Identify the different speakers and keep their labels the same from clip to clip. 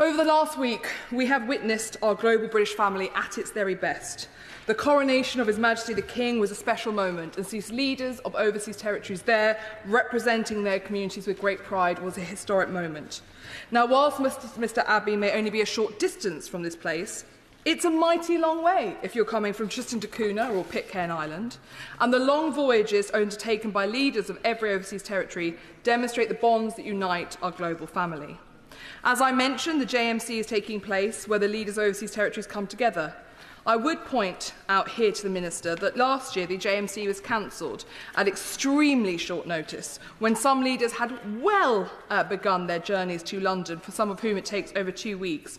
Speaker 1: Over the last week, we have witnessed our global British family at its very best – The coronation of His Majesty the King was a special moment and these leaders of overseas territories there representing their communities with great pride was a historic moment. Now, whilst Mr Abbey may only be a short distance from this place, it's a mighty long way if you're coming from Tristan da Cunha or Pitcairn Island, and the long voyages undertaken by leaders of every overseas territory demonstrate the bonds that unite our global family. As I mentioned, the JMC is taking place where the leaders of overseas territories come together I would point out here to the Minister that last year the JMC was cancelled at extremely short notice when some leaders had well uh, begun their journeys to London, for some of whom it takes over two weeks.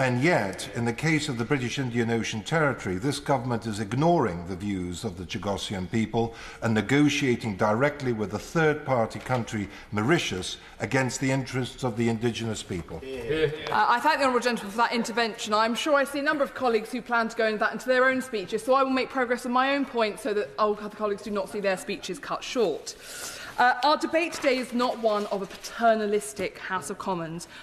Speaker 1: And
Speaker 2: yet, in the case of the British Indian Ocean Territory, this government is ignoring the views of the Chagossian people and negotiating directly with a third party country, Mauritius, against the interests of the indigenous people. Yeah.
Speaker 1: Uh, I thank the Honourable Gentleman for that intervention. I'm sure I see a number of colleagues who plan to go into that into their own speeches, so I will make progress on my own point so that other colleagues do not see their speeches cut short. Uh, our debate today is not one of a paternalistic House of Commons,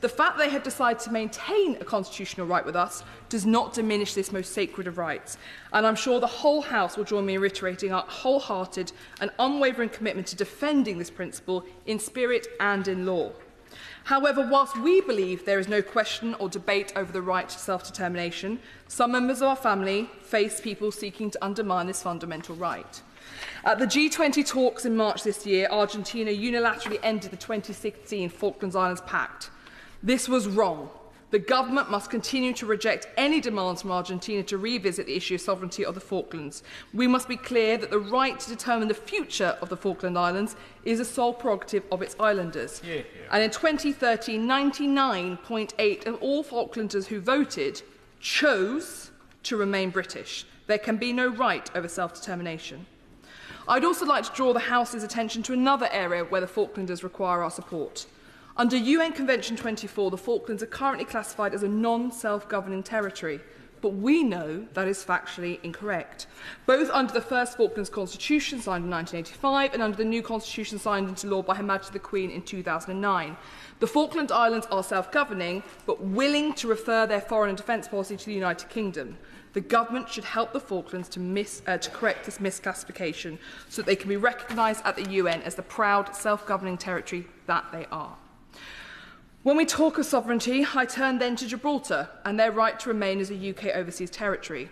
Speaker 1: The fact they have decided to maintain a constitutional right with us does not diminish this most sacred of rights. And I'm sure the whole House will join me in reiterating our wholehearted and unwavering commitment to defending this principle in spirit and in law. However, whilst we believe there is no question or debate over the right to self-determination, some members of our family face people seeking to undermine this fundamental right. At the G20 talks in March this year, Argentina unilaterally ended the 2016 Falklands Islands Pact. This was wrong. The government must continue to reject any demands from Argentina to revisit the issue of sovereignty of the Falklands. We must be clear that the right to determine the future of the Falkland Islands is a sole prerogative of its islanders. Yeah, yeah. And in 2013, 99.8 of all Falklanders who voted chose to remain British. There can be no right over self-determination. I'd also like to draw the House's attention to another area where the Falklanders require our support – Under UN Convention 24, the Falklands are currently classified as a non-self-governing territory, but we know that is factually incorrect. Both under the first Falklands Constitution signed in 1985 and under the new constitution signed into law by Her Majesty the Queen in 2009. The Falkland Islands are self-governing, but willing to refer their foreign and defence policy to the United Kingdom. The government should help the Falklands to, mis, uh, to correct this misclassification so that they can be recognised at the UN as the proud self-governing territory that they are. When we talk of sovereignty, I turn then to Gibraltar and their right to remain as a UK overseas territory.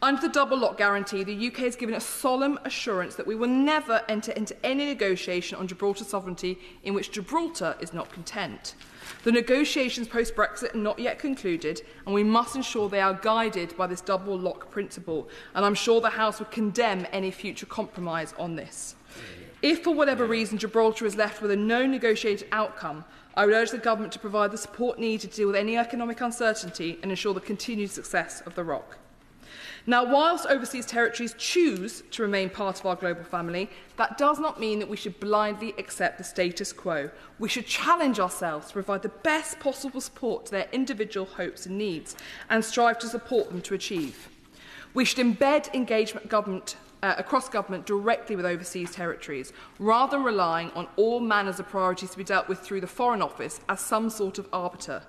Speaker 1: Under the double lock guarantee, the UK has given a solemn assurance that we will never enter into any negotiation on Gibraltar sovereignty in which Gibraltar is not content. The negotiations post Brexit are not yet concluded, and we must ensure they are guided by this double lock principle. And I'm sure the House would condemn any future compromise on this. If for whatever reason Gibraltar is left with a no negotiated outcome, I would urge the government to provide the support needed to deal with any economic uncertainty and ensure the continued success of the ROC. Now, whilst overseas territories choose to remain part of our global family, that does not mean that we should blindly accept the status quo. We should challenge ourselves to provide the best possible support to their individual hopes and needs and strive to support them to achieve. We should embed engagement government uh, across government directly with overseas territories, rather than relying on all manners of priorities to be dealt with through the Foreign Office as some sort of arbiter.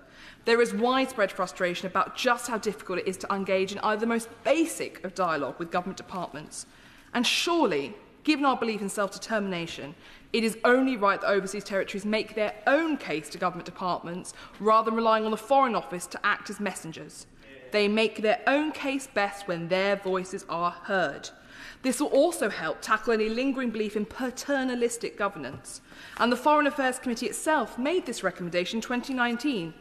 Speaker 1: There is widespread frustration about just how difficult it is to engage in either the most basic of dialogue with government departments. And surely, given our belief in self-determination, it is only right that overseas territories make their own case to government departments rather than relying on the Foreign Office to act as messengers. They make their own case best when their voices are heard. This will also help tackle any lingering belief in paternalistic governance. And the Foreign Affairs Committee itself made this recommendation in 2019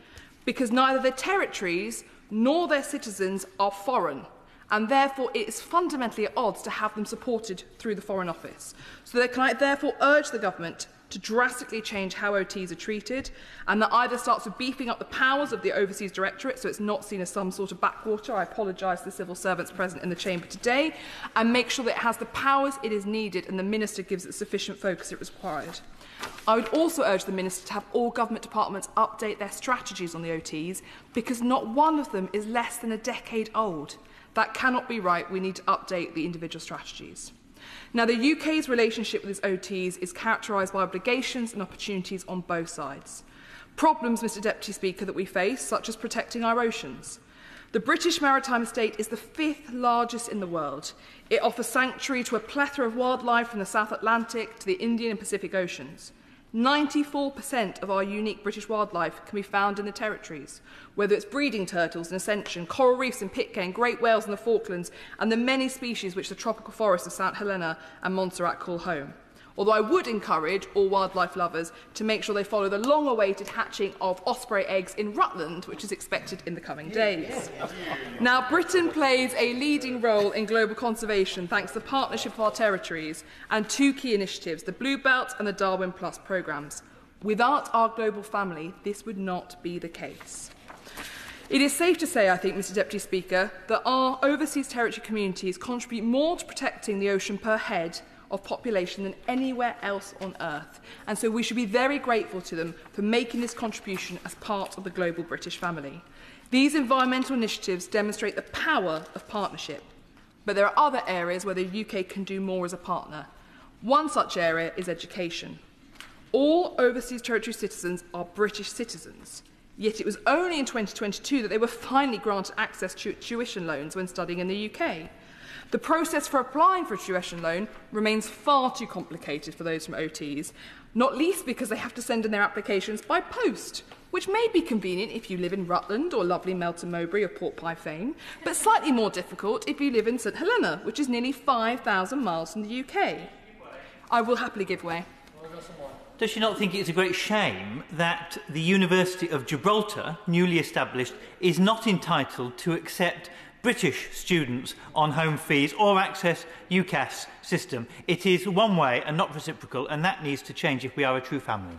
Speaker 1: because neither their territories nor their citizens are foreign and therefore it is fundamentally at odds to have them supported through the Foreign Office. So can I therefore urge the government to drastically change how OTs are treated, and that either starts with beefing up the powers of the Overseas Directorate so it's not seen as some sort of backwater, I apologise to the civil servants present in the chamber today, and make sure that it has the powers it is needed and the Minister gives it sufficient focus it required. I would also urge the Minister to have all government departments update their strategies on the OTs because not one of them is less than a decade old. That cannot be right. We need to update the individual strategies. Now, the UK's relationship with its OTs is characterised by obligations and opportunities on both sides. Problems, Mr Deputy Speaker, that we face, such as protecting our oceans. The British maritime estate is the fifth largest in the world. It offers sanctuary to a plethora of wildlife from the South Atlantic to the Indian and Pacific Oceans. 94% of our unique British wildlife can be found in the territories, whether it's breeding turtles in Ascension, coral reefs in Pitcairn, great whales in the Falklands, and the many species which the tropical forests of St Helena and Montserrat call home although I would encourage all wildlife lovers to make sure they follow the long-awaited hatching of osprey eggs in Rutland, which is expected in the coming days. Now, Britain plays a leading role in global conservation thanks to the partnership of our territories and two key initiatives, the Blue Belt and the Darwin Plus programmes. Without our global family, this would not be the case. It is safe to say, I think, Mr Deputy Speaker, that our overseas territory communities contribute more to protecting the ocean per head of population than anywhere else on earth. And so we should be very grateful to them for making this contribution as part of the global British family. These environmental initiatives demonstrate the power of partnership. But there are other areas where the UK can do more as a partner. One such area is education. All overseas territory citizens are British citizens. Yet it was only in 2022 that they were finally granted access to tuition loans when studying in the UK. The process for applying for a tuition loan remains far too complicated for those from OTs, not least because they have to send in their applications by post, which may be convenient if you live in Rutland or lovely Melton Mowbray or Port Pythane, but slightly more difficult if you live in St Helena, which is nearly 5,000 miles from the UK. I will happily give way.
Speaker 3: Does she not think it's a great shame that the University of Gibraltar, newly established, is not entitled to accept British students on home fees or access UCAS system. It is one way and not reciprocal, and that needs to change if we are a true family.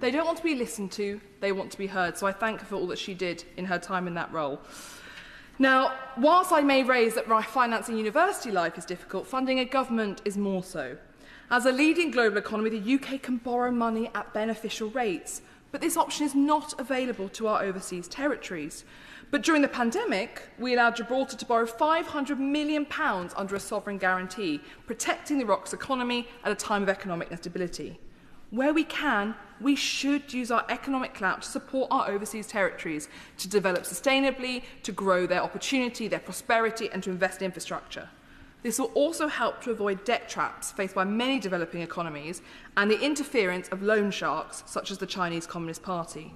Speaker 1: They don't want to be listened to, they want to be heard, so I thank her for all that she did in her time in that role. Now, whilst I may raise that financing university life is difficult, funding a government is more so. As a leading global economy, the UK can borrow money at beneficial rates, but this option is not available to our overseas territories. But during the pandemic, we allowed Gibraltar to borrow £500 million under a sovereign guarantee, protecting the ROC's economy at a time of economic instability. Where we can, we should use our economic clout to support our overseas territories, to develop sustainably, to grow their opportunity, their prosperity, and to invest in infrastructure. This will also help to avoid debt traps faced by many developing economies and the interference of loan sharks such as the Chinese Communist Party.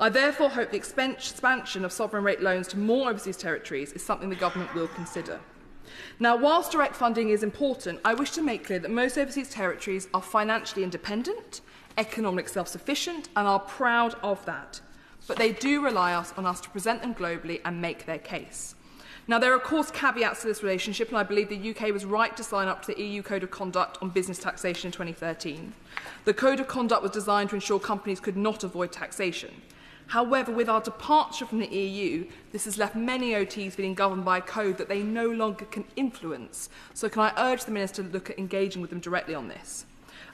Speaker 1: I therefore hope the expansion of sovereign rate loans to more overseas territories is something the government will consider. Now, whilst direct funding is important, I wish to make clear that most overseas territories are financially independent, economically self-sufficient, and are proud of that. But they do rely on us to present them globally and make their case. Now, there are, of course, caveats to this relationship, and I believe the UK was right to sign up to the EU Code of Conduct on Business Taxation in 2013. The Code of Conduct was designed to ensure companies could not avoid taxation. However, with our departure from the EU, this has left many OTs being governed by a code that they no longer can influence. So can I urge the Minister to look at engaging with them directly on this?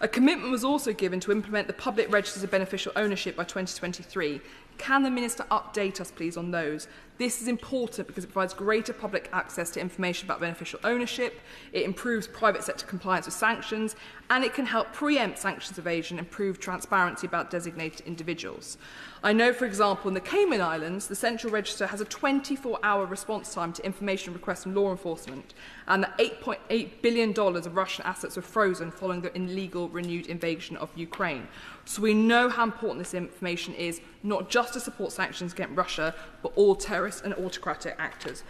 Speaker 1: A commitment was also given to implement the public registers of beneficial ownership by 2023. Can the Minister update us, please, on those? This is important because it provides greater public access to information about beneficial ownership, it improves private sector compliance with sanctions, and it can help preempt sanctions evasion and improve transparency about designated individuals. I know, for example, in the Cayman Islands, the Central Register has a 24-hour response time to information requests from law enforcement, and that $8.8 billion of Russian assets were frozen following the illegal renewed invasion of Ukraine. So we know how important this information is, not just to support sanctions against Russia, but all terrorists and autocratic actors.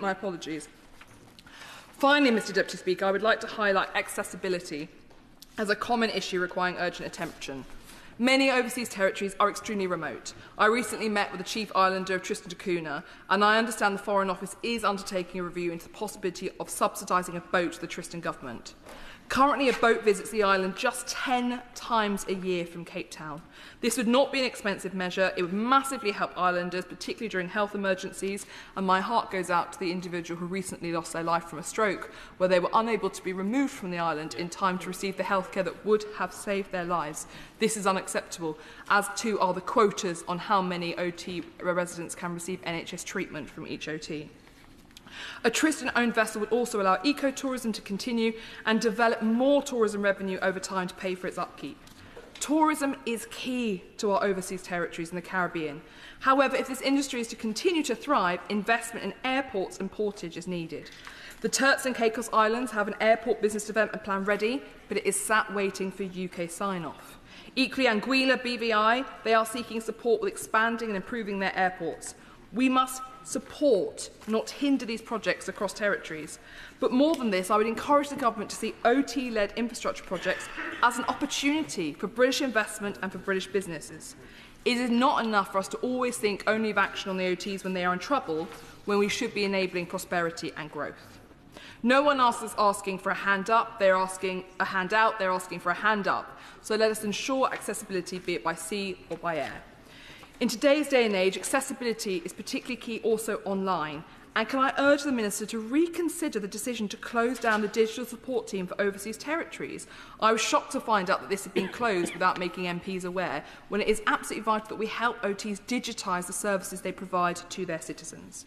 Speaker 1: My apologies. Finally, Mr Deputy Speaker, I would like to highlight accessibility as a common issue requiring urgent attention. Many overseas territories are extremely remote. I recently met with the Chief Islander of Tristan da Cunha, and I understand the Foreign Office is undertaking a review into the possibility of subsidising a boat to the Tristan government. Currently, a boat visits the island just 10 times a year from Cape Town. This would not be an expensive measure. It would massively help islanders, particularly during health emergencies. And my heart goes out to the individual who recently lost their life from a stroke, where they were unable to be removed from the island in time to receive the healthcare that would have saved their lives. This is unacceptable, as too are the quotas on how many OT residents can receive NHS treatment from each OT. A Tristan-owned vessel would also allow ecotourism to continue and develop more tourism revenue over time to pay for its upkeep. Tourism is key to our overseas territories in the Caribbean. However, if this industry is to continue to thrive, investment in airports and portage is needed. The Turks and Caicos Islands have an airport business development plan ready, but it is sat waiting for UK sign-off. Equally, Anguilla BVI, they are seeking support with expanding and improving their airports. We must support, not hinder these projects across territories. But more than this, I would encourage the government to see OT-led infrastructure projects as an opportunity for British investment and for British businesses. It is not enough for us to always think only of action on the OTs when they are in trouble, when we should be enabling prosperity and growth. No one else is asking for a hand up, they're asking a hand out, they're asking for a hand up. So let us ensure accessibility, be it by sea or by air. In today's day and age, accessibility is particularly key also online. And can I urge the Minister to reconsider the decision to close down the digital support team for overseas territories? I was shocked to find out that this had been closed without making MPs aware, when it is absolutely vital that we help OTs digitise the services they provide to their citizens.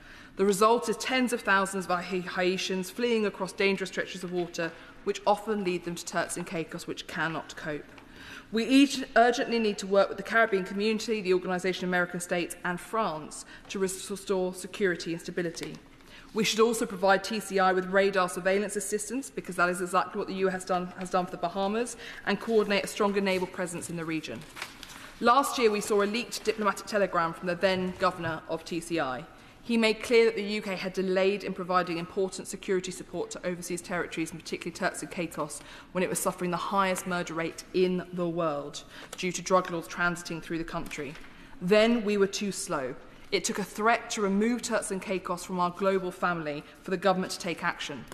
Speaker 1: The result is tens of thousands of Haitians fleeing across dangerous stretches of water, which often lead them to Turks and Caicos, which cannot cope. We each urgently need to work with the Caribbean community, the Organisation of American States and France to restore security and stability. We should also provide TCI with radar surveillance assistance, because that is exactly what the US has done, has done for the Bahamas, and coordinate a stronger naval presence in the region. Last year, we saw a leaked diplomatic telegram from the then governor of TCI. He made clear that the UK had delayed in providing important security support to overseas territories, and particularly Turks and Caicos, when it was suffering the highest murder rate in the world due to drug lords transiting through the country. Then we were too slow. It took a threat to remove Turks and Caicos from our global family for the government to take action.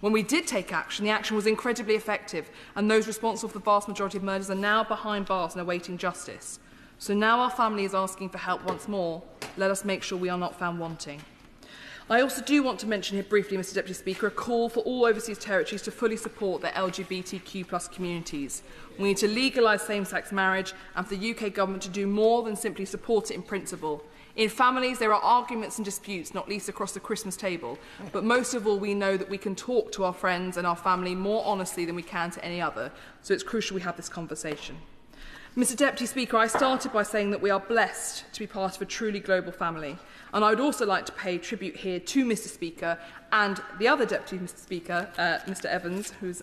Speaker 1: When we did take action, the action was incredibly effective, and those responsible for the vast majority of murders are now behind bars and awaiting justice. So now our family is asking for help once more. Let us make sure we are not found wanting. I also do want to mention here briefly, Mr Deputy Speaker, a call for all overseas territories to fully support their LGBTQ plus communities. We need to legalise same-sex marriage and for the UK government to do more than simply support it in principle. In families, there are arguments and disputes, not least across the Christmas table. But most of all, we know that we can talk to our friends and our family more honestly than we can to any other. So it's crucial we have this conversation. Mr Deputy Speaker, I started by saying that we are blessed to be part of a truly global family. And I would also like to pay tribute here to Mr Speaker and the other Deputy Mr Speaker, uh, Mr Evans, whose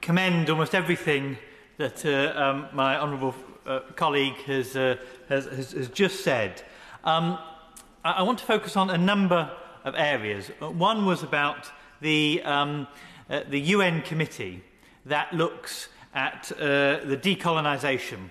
Speaker 1: commend
Speaker 3: almost everything that uh, um, my honourable uh, colleague has, uh, has, has, has just said. Um, I, I want to focus on a number of areas. Uh, one was about the, um, uh, the UN committee that looks at uh, the decolonisation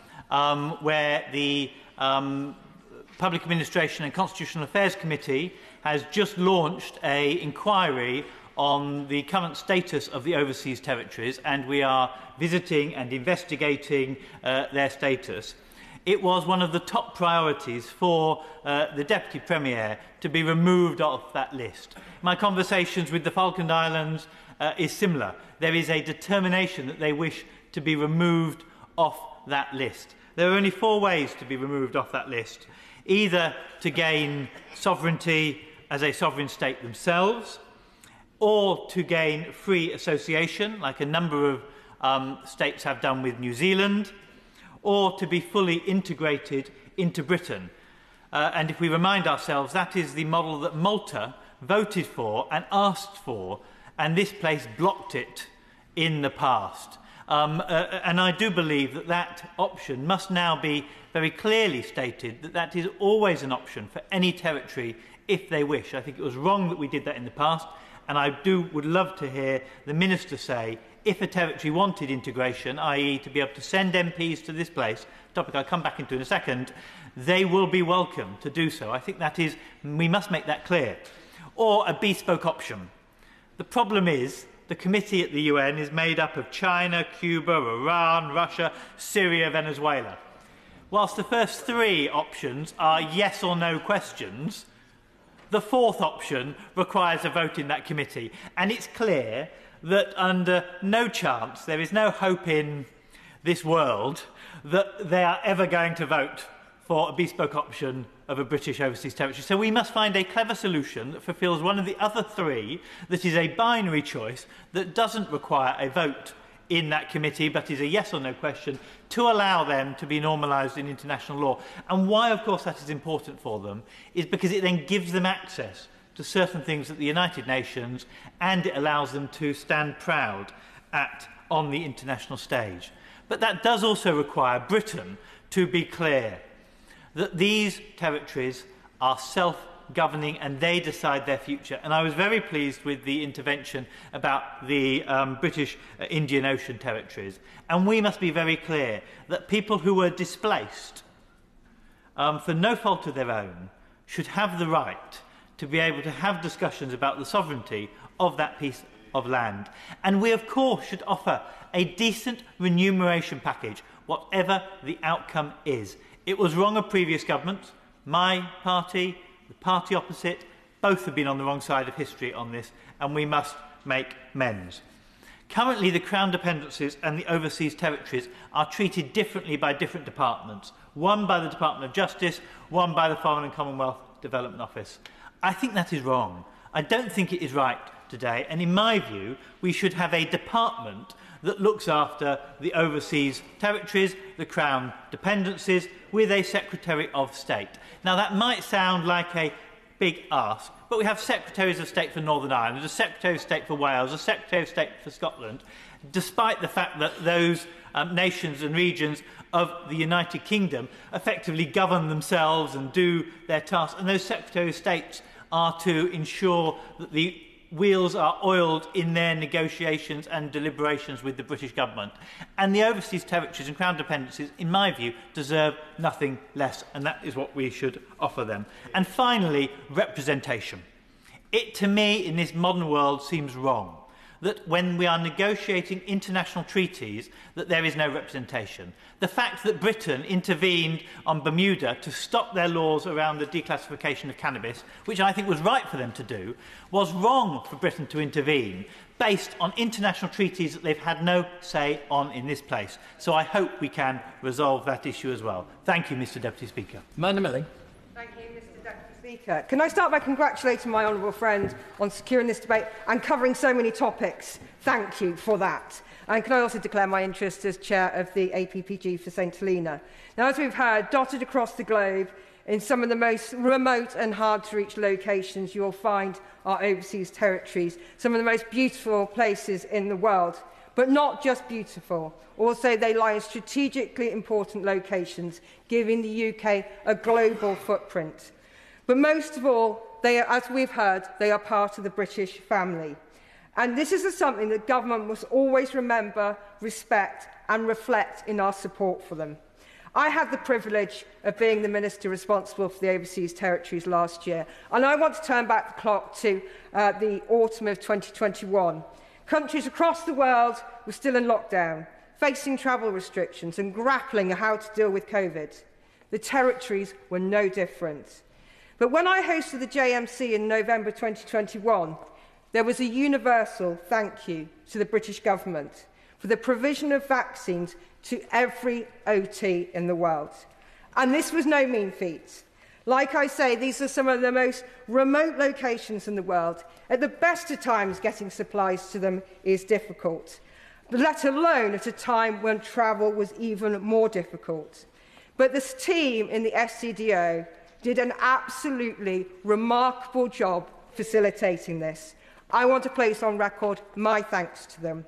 Speaker 3: um, where the um, Public Administration and Constitutional Affairs Committee has just launched a inquiry on the current status of the overseas territories and we are visiting and investigating uh, their status. It was one of the top priorities for uh, the Deputy Premier to be removed off that list. My conversations with the Falkland Islands uh, is similar. There is a determination that they wish to be removed off that list. There are only four ways to be removed off that list either to gain sovereignty as a sovereign state themselves, or to gain free association, like a number of um, states have done with New Zealand, or to be fully integrated into Britain. Uh, and if we remind ourselves, that is the model that Malta voted for and asked for, and this place blocked it in the past. Um, uh, uh, and I do believe that that option must now be very clearly stated that that is always an option for any territory if they wish. I think it was wrong that we did that in the past, and I do would love to hear the minister say if a territory wanted integration, i.e. to be able to send MPs to this place, topic I'll come back into in a second, they will be welcome to do so. I think that is, we must make that clear. Or a bespoke option. The problem is The committee at the UN is made up of China, Cuba, Iran, Russia, Syria, Venezuela. Whilst the first three options are yes or no questions, the fourth option requires a vote in that committee. And it's clear that under no chance, there is no hope in this world that they are ever going to vote for a bespoke option of a British overseas territory. So we must find a clever solution that fulfills one of the other three that is a binary choice that doesn't require a vote in that committee but is a yes or no question to allow them to be normalised in international law. And why, of course, that is important for them is because it then gives them access to certain things at the United Nations and it allows them to stand proud at on the international stage. But that does also require Britain to be clear that these territories are self-governing and they decide their future. And I was very pleased with the intervention about the um, British uh, Indian Ocean territories. And we must be very clear that people who were displaced um, for no fault of their own should have the right to be able to have discussions about the sovereignty of that piece of land. And we, of course, should offer a decent remuneration package, whatever the outcome is. It was wrong of previous governments. My party, the party opposite, both have been on the wrong side of history on this, and we must make amends. Currently, the Crown dependencies and the overseas territories are treated differently by different departments, one by the Department of Justice, one by the Foreign and Commonwealth Development Office. I think that is wrong. I don't think it is right today, and in my view, we should have a department that looks after the overseas territories, the Crown dependencies, with a Secretary of State. Now, that might sound like a big ask, but we have Secretaries of State for Northern Ireland, a Secretary of State for Wales, a Secretary of State for Scotland, despite the fact that those um, nations and regions of the United Kingdom effectively govern themselves and do their tasks, and those Secretary of States are to ensure that the wheels are oiled in their negotiations and deliberations with the British government. And the overseas territories and crown dependencies, in my view, deserve nothing less, and that is what we should offer them. And finally, representation. It, to me, in this modern world, seems wrong that when we are negotiating international treaties that there is no representation. The fact that Britain intervened on Bermuda to stop their laws around the declassification of cannabis, which I think was right for them to do, was wrong for Britain to intervene based on international treaties that they've had no say on in this place. So I hope we can resolve that issue as well. Thank you, Mr Deputy Speaker.
Speaker 4: Madam
Speaker 5: Thank you, Mr Speaker. Can I start by congratulating my honourable friend on securing this debate and covering so many topics? Thank you for that. And can I also declare my interest as chair of the APPG for St Helena? Now, as we've heard, dotted across the globe in some of the most remote and hard-to-reach locations, you'll find our overseas territories, some of the most beautiful places in the world. But not just beautiful, also they lie in strategically important locations, giving the UK a global footprint. But most of all, they are, as we've heard, they are part of the British family. And this is something that government must always remember, respect and reflect in our support for them. I had the privilege of being the minister responsible for the overseas territories last year, and I want to turn back the clock to uh, the autumn of 2021. Countries across the world were still in lockdown, facing travel restrictions and grappling how to deal with COVID. The territories were no different. But when I hosted the JMC in November 2021, there was a universal thank you to the British government for the provision of vaccines to every OT in the world. And this was no mean feat. Like I say, these are some of the most remote locations in the world. At the best of times, getting supplies to them is difficult, let alone at a time when travel was even more difficult. But this team in the SCDO did an absolutely remarkable job facilitating this. I want to place on record my thanks to them.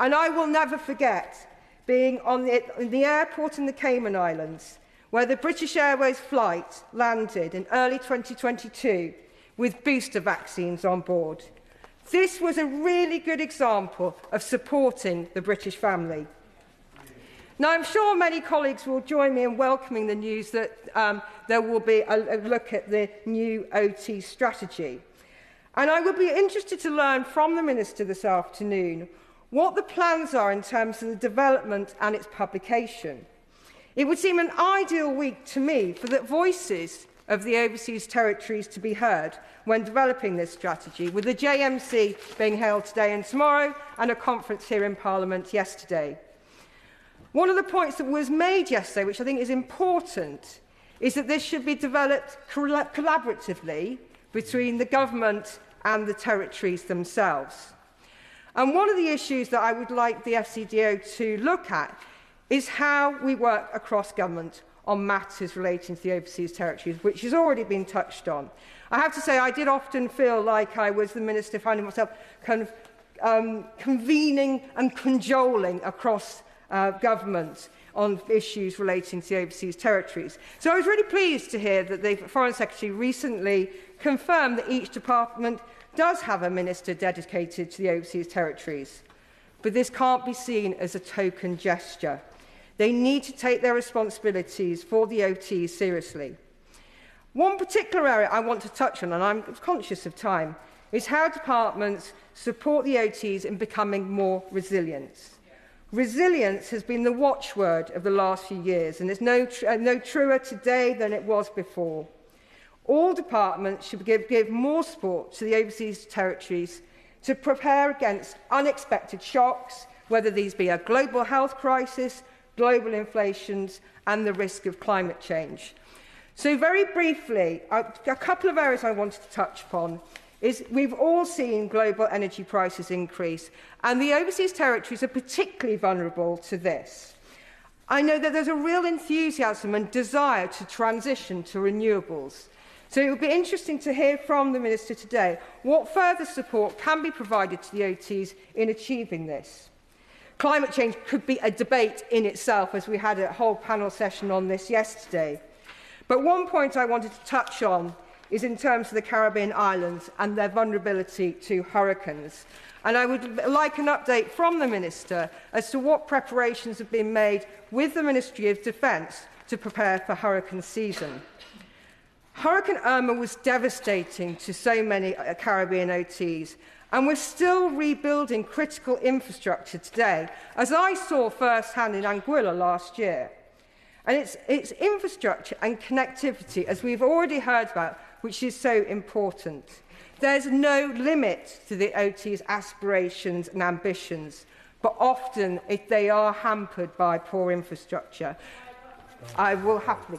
Speaker 5: And I will never forget being on the, in the airport in the Cayman Islands, where the British Airways flight landed in early 2022 with booster vaccines on board. This was a really good example of supporting the British family. Now, I'm sure many colleagues will join me in welcoming the news that um, there will be a, a look at the new OT strategy. And I would be interested to learn from the Minister this afternoon what the plans are in terms of the development and its publication. It would seem an ideal week to me for the voices of the overseas territories to be heard when developing this strategy, with the JMC being held today and tomorrow and a conference here in Parliament yesterday. One of the points that was made yesterday, which I think is important, is that this should be developed collaboratively between the government and the territories themselves. And one of the issues that I would like the FCDO to look at is how we work across government on matters relating to the overseas territories, which has already been touched on. I have to say, I did often feel like I was the minister finding myself kind of um, convening and conjoling across uh, government on issues relating to the overseas territories. So I was really pleased to hear that the Foreign Secretary recently confirmed that each department does have a minister dedicated to the overseas territories. But this can't be seen as a token gesture. They need to take their responsibilities for the OT seriously. One particular area I want to touch on, and I'm conscious of time, is how departments support the OTs in becoming more resilient. Resilience has been the watchword of the last few years and is no, tr uh, no truer today than it was before. All departments should give, give more support to the overseas territories to prepare against unexpected shocks, whether these be a global health crisis, global inflations and the risk of climate change. So very briefly, a, a couple of areas I wanted to touch upon is we've all seen global energy prices increase, and the overseas territories are particularly vulnerable to this. I know that there's a real enthusiasm and desire to transition to renewables. So it would be interesting to hear from the Minister today what further support can be provided to the OTs in achieving this. Climate change could be a debate in itself, as we had a whole panel session on this yesterday. But one point I wanted to touch on is in terms of the Caribbean islands and their vulnerability to hurricanes. And I would like an update from the Minister as to what preparations have been made with the Ministry of Defence to prepare for hurricane season. Hurricane Irma was devastating to so many uh, Caribbean OTs, and we're still rebuilding critical infrastructure today, as I saw firsthand in Anguilla last year. And it's, it's infrastructure and connectivity, as we've already heard about, which is so important. There's no limit to the OT's aspirations and ambitions, but often if they are hampered by poor infrastructure. I will happily.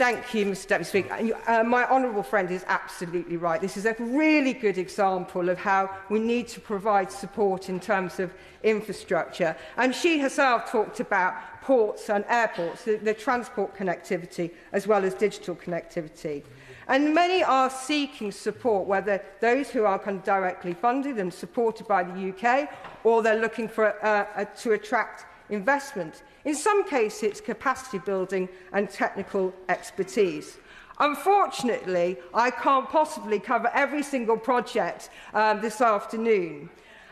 Speaker 5: Thank you, Mr Deputy Speaker. Uh, my honourable friend is absolutely right. This is a really good example of how we need to provide support in terms of infrastructure. And she herself talked about ports and airports, the, the transport connectivity as well as digital connectivity. And many are seeking support, whether those who are kind of directly funded and supported by the UK, or they're looking for, uh, uh, to attract investment. In some cases, it's capacity building and technical expertise. Unfortunately, I can't possibly cover every single project um, this afternoon.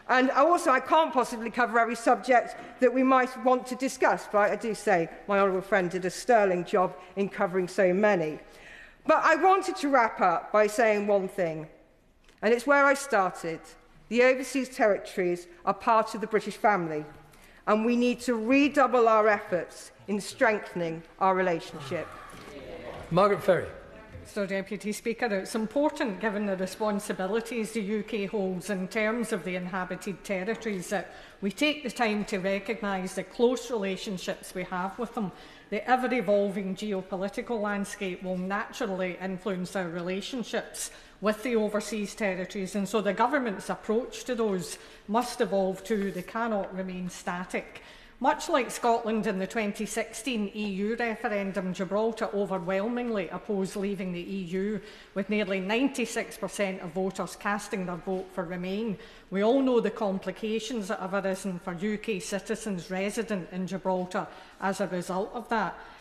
Speaker 5: And also, I can't possibly cover every subject that we might want to discuss, but I do say my honourable friend did a sterling job in covering so many. But I wanted to wrap up by saying one thing, and it's where I started. The overseas territories are part of the British family and we need to redouble our efforts in strengthening our relationship.
Speaker 4: Margaret Ferry.
Speaker 6: So, Deputy Speaker, it's important given the responsibilities the UK holds in terms of the inhabited territories that we take the time to recognise the close relationships we have with them. The ever evolving geopolitical landscape will naturally influence our relationships with the overseas territories. And so the government's approach to those must evolve too. They cannot remain static. Much like Scotland in the 2016 EU referendum, Gibraltar overwhelmingly opposed leaving the EU, with nearly 96% of voters casting their vote for Remain. We all know the complications that have arisen for UK citizens resident in Gibraltar as a result of that.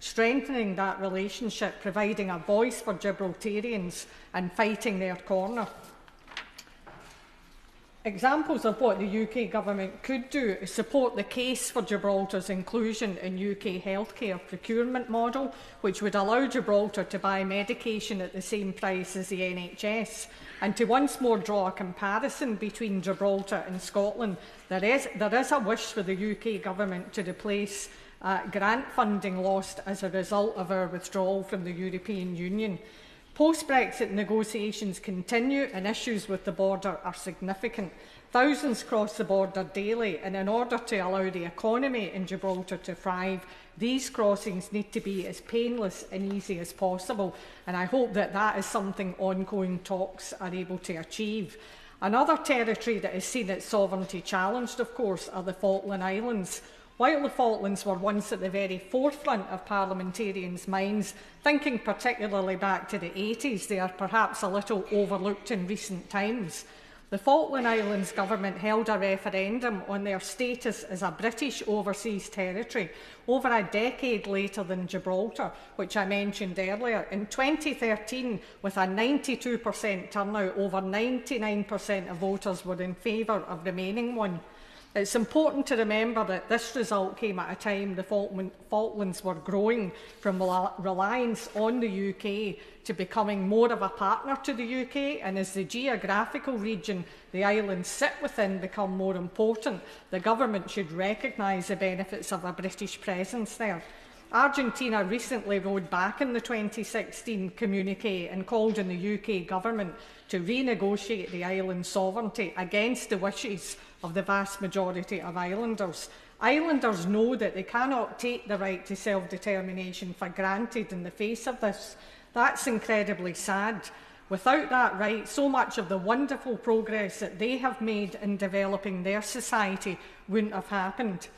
Speaker 6: strengthening that relationship, providing a voice for Gibraltarians and fighting their corner. Examples of what the UK government could do is support the case for Gibraltar's inclusion in UK healthcare procurement model, which would allow Gibraltar to buy medication at the same price as the NHS, and to once more draw a comparison between Gibraltar and Scotland. There is, there is a wish for the UK government to replace uh, grant funding lost as a result of our withdrawal from the European Union. Post-Brexit negotiations continue and issues with the border are significant. Thousands cross the border daily and in order to allow the economy in Gibraltar to thrive, these crossings need to be as painless and easy as possible and I hope that that is something ongoing talks are able to achieve. Another territory that has seen its sovereignty challenged, of course, are the Falkland Islands. While the Falklands were once at the very forefront of parliamentarians' minds, thinking particularly back to the 80s, they are perhaps a little overlooked in recent times. The Falkland Islands government held a referendum on their status as a British overseas territory over a decade later than Gibraltar, which I mentioned earlier, in 2013 with a 92% turnout. Over 99% of voters were in favour of remaining one. It's important to remember that this result came at a time the Falklands were growing from reliance on the UK to becoming more of a partner to the UK and as the geographical region the islands sit within become more important, the government should recognise the benefits of a British presence there. Argentina recently rode back in the 2016 communique and called on the UK government to renegotiate the island's sovereignty against the wishes of the vast majority of islanders. Islanders know that they cannot take the right to self-determination for granted in the face of this. That's incredibly sad. Without that right, so much of the wonderful progress that they have made in developing their society wouldn't have happened.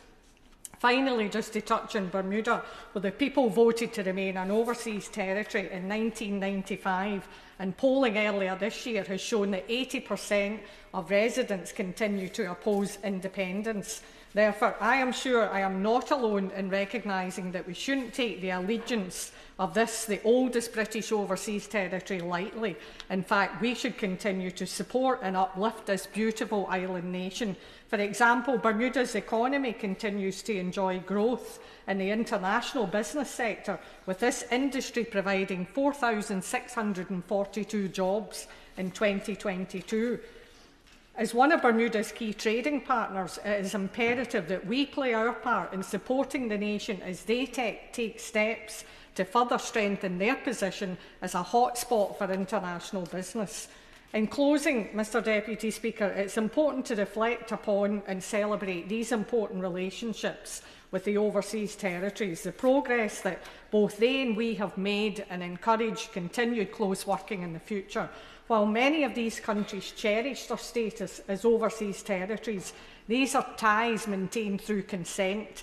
Speaker 6: Finally, just to touch on Bermuda, where the people voted to remain an overseas territory in 1995, And polling earlier this year has shown that 80% of residents continue to oppose independence. Therefore, I am sure I am not alone in recognising that we shouldn't take the allegiance of this, the oldest British overseas territory, lightly. In fact, we should continue to support and uplift this beautiful island nation For example, Bermuda's economy continues to enjoy growth in the international business sector, with this industry providing 4,642 jobs in 2022. As one of Bermuda's key trading partners, it is imperative that we play our part in supporting the nation as they take steps to further strengthen their position as a hotspot for international business. In closing, Mr Deputy Speaker, it's important to reflect upon and celebrate these important relationships with the overseas territories, the progress that both they and we have made and encourage continued close working in the future. While many of these countries cherish their status as overseas territories, these are ties maintained through consent.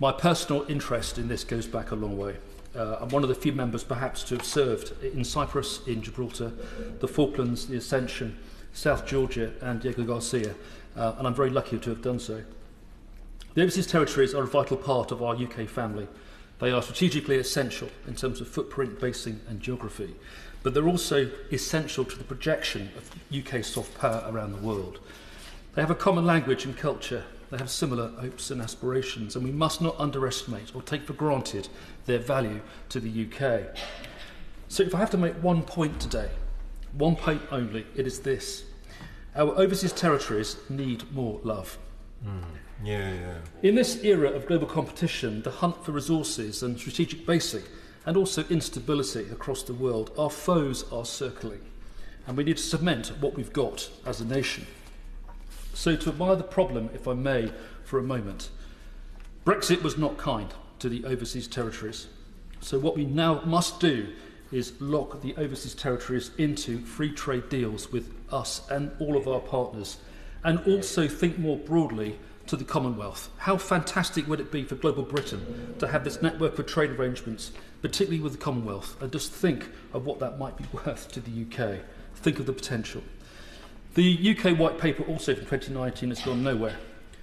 Speaker 7: my personal interest in this goes back a long way. Uh, I'm one of the few members perhaps to have served in Cyprus, in Gibraltar, the Falklands, the Ascension, South Georgia and Diego Garcia, uh, and I'm very lucky to have done so. The Overseas Territories are a vital part of our UK family. They are strategically essential in terms of footprint, basing and geography but they're also essential to the projection of UK soft power around the world. They have a common language and culture. They have similar hopes and aspirations, and we must not underestimate or take for granted their value to the UK. So, if I have to make one point today, one point only, it is this our overseas territories need more love.
Speaker 2: Mm. Yeah, yeah.
Speaker 7: In this era of global competition, the hunt for resources and strategic basic and also instability across the world. Our foes are circling, and we need to cement what we've got as a nation. So, to admire the problem, if I may, for a moment, Brexit was not kind to the overseas territories. So, what we now must do is lock the overseas territories into free trade deals with us and all of our partners, and also think more broadly to the Commonwealth. How fantastic would it be for global Britain to have this network of trade arrangements particularly with the Commonwealth, and just think of what that might be worth to the UK. Think of the potential. The UK White Paper, also from 2019, has gone nowhere.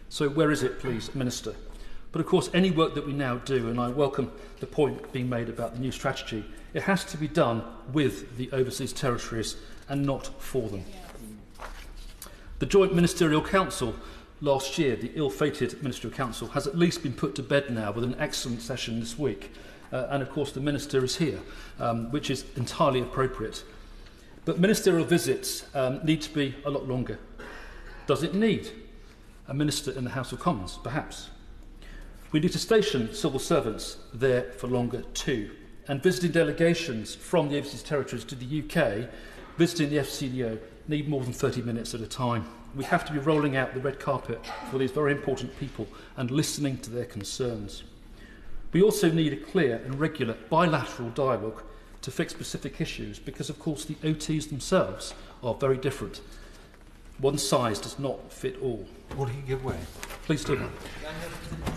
Speaker 7: So, where is it, please, Minister? But of course, any work that we now do, and I welcome the point being made about the new strategy, it has to be done with the overseas territories and not for them. The Joint Ministerial Council last year, the ill fated Ministerial Council, has at least been put to bed now with an excellent session this week uh, and of course the minister is here, um, which is entirely appropriate. But ministerial visits um, need to be a lot longer. Does it need a minister in the House of Commons? Perhaps. We need to station civil servants there for longer too. And visiting delegations from the overseas territories to the UK, visiting the FCDO, need more than 30 minutes at a time. We have to be rolling out the red carpet for these very important people and listening to their concerns. We also need a clear and regular bilateral dialogue to fix specific issues because, of course, the OTs themselves are very different. One size does not fit all.
Speaker 2: Will he give way?
Speaker 7: Please do.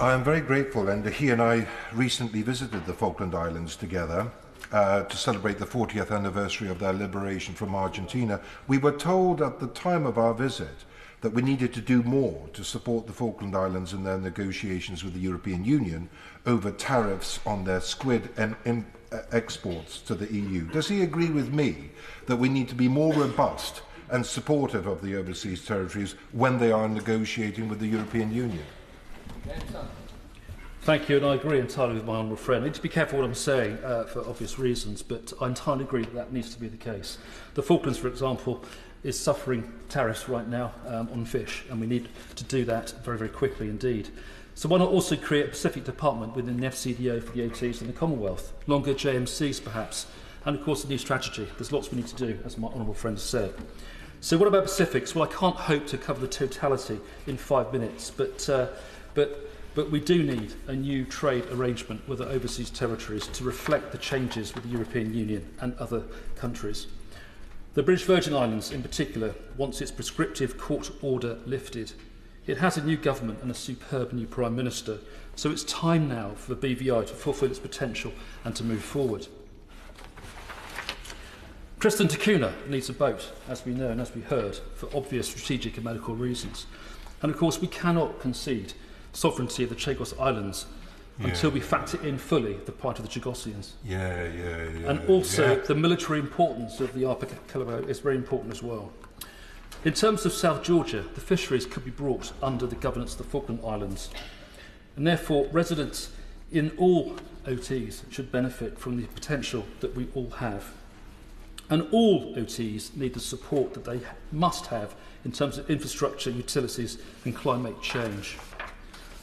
Speaker 2: I am very grateful, and he and I recently visited the Falkland Islands together. Uh, to celebrate the 40th anniversary of their liberation from Argentina, we were told at the time of our visit that we needed to do more to support the Falkland Islands in their negotiations with the European Union over tariffs on their squid and, uh, exports to the EU. Does he agree with me that we need to be more robust and supportive of the overseas territories when they are negotiating with the European Union?
Speaker 7: Thank you, and I agree entirely with my honourable friend. I need to be careful what I'm saying uh, for obvious reasons, but I entirely agree that that needs to be the case. The Falklands, for example, is suffering tariffs right now um, on fish, and we need to do that very, very quickly indeed. So why not also create a Pacific department within the FCDO for the ATs and the Commonwealth, longer JMCs perhaps, and of course a new strategy. There's lots we need to do, as my honourable friend said. So what about Pacifics? Well, I can't hope to cover the totality in five minutes, but, uh, but, but we do need a new trade arrangement with the overseas territories to reflect the changes with the European Union and other countries. The British Virgin Islands, in particular, wants its prescriptive court order lifted. It has a new government and a superb new Prime Minister, so it's time now for the BVI to fulfil its potential and to move forward. Tristan Tacuna needs a boat, as we know and as we heard, for obvious strategic and medical reasons. And of course, we cannot concede sovereignty of the Chagos Islands yeah. until we factor in fully the plight of the Chagosians.
Speaker 2: Yeah, yeah, yeah.
Speaker 7: And also
Speaker 2: yeah.
Speaker 7: the military importance of the archipelago is very important as well. In terms of South Georgia, the fisheries could be brought under the governance of the Falkland Islands, and therefore residents in all OTs should benefit from the potential that we all have. And all OTs need the support that they must have in terms of infrastructure, utilities, and climate change.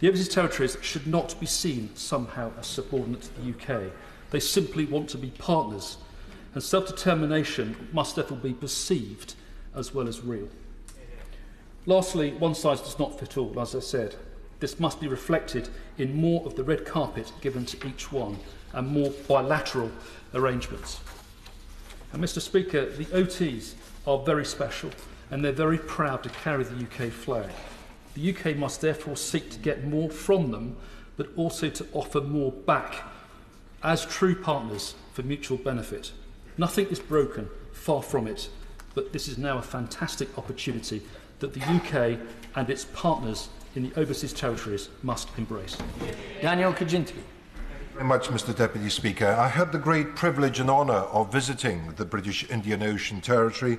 Speaker 7: The overseas territories should not be seen somehow as subordinate to the UK. They simply want to be partners, and self determination must therefore be perceived as well as real. Lastly, one size does not fit all, as I said. This must be reflected in more of the red carpet given to each one and more bilateral arrangements. And Mr Speaker, the OTs are very special and they're very proud to carry the UK flag. The UK must therefore seek to get more from them but also to offer more back as true partners for mutual benefit. Nothing is broken, far from it. but this is now a fantastic opportunity that the UK and its partners in the overseas territories must embrace.
Speaker 4: Daniel you
Speaker 2: Very much, Mr. Deputy Speaker. I had the great privilege and honour of visiting the British Indian Ocean Territory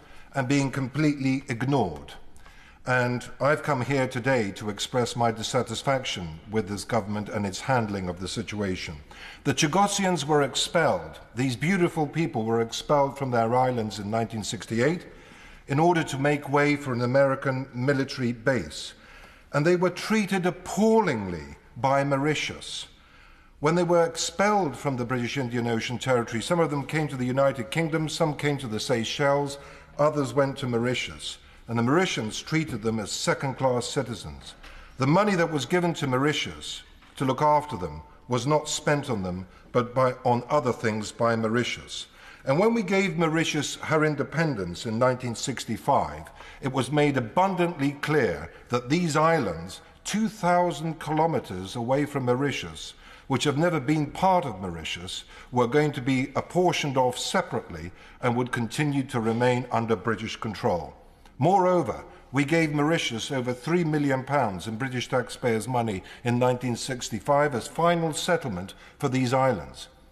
Speaker 2: and being completely ignored. And I've come here today to express my dissatisfaction with this government and its handling of the situation. The Chagosians were expelled. These beautiful people were expelled from their islands in 1968 in order to make way for an American military base. And they were treated appallingly by Mauritius. When they were expelled from the British Indian Ocean Territory, some of them came to the United Kingdom, some came to the Seychelles, others went to Mauritius. And the Mauritians treated them as second class citizens. The money that was given to Mauritius to look after them was not spent on them, but by, on other things by Mauritius. And when we gave Mauritius her independence in 1965, it was made abundantly clear that these islands, 2,000 kilometers away from Mauritius, which have never been part of Mauritius, were going to be apportioned off separately and would continue to remain under British control. Moreover, we gave Mauritius over £3 million in British taxpayers' money in 1965 as final settlement for these islands.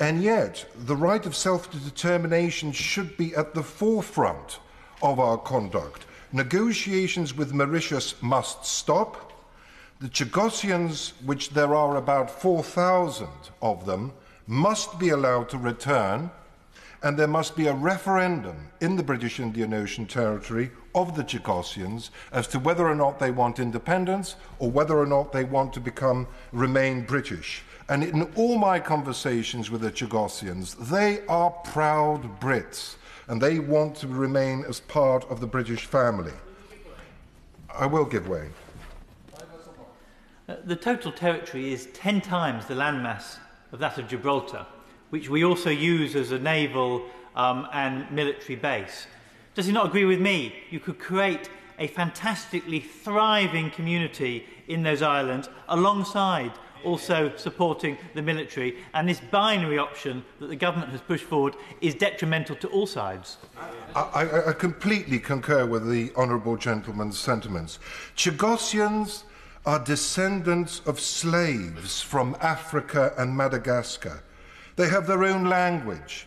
Speaker 2: And yet, the right of self determination should be at the forefront of our conduct. Negotiations with Mauritius must stop. The Chagossians, which there are about 4,000 of them, must be allowed to return, and there must be a referendum in the British Indian Ocean territory of the Chagossians as to whether or not they want independence or whether or not they want to become remain British. And in all my conversations with the Chagossians, they are proud Brits. and they want to remain as part of the British family. I will give way.
Speaker 3: Uh, the total territory is 10 times the landmass of that of Gibraltar, which we also use as a naval um, and military base. Does he not agree with me? You could create a fantastically thriving community in those islands alongside also supporting the military. And this binary option that the government has pushed forward is detrimental to all sides.
Speaker 2: I, I, I completely concur with the honourable gentleman's sentiments. Chagossians are descendants of slaves from Africa and Madagascar. They have their own language,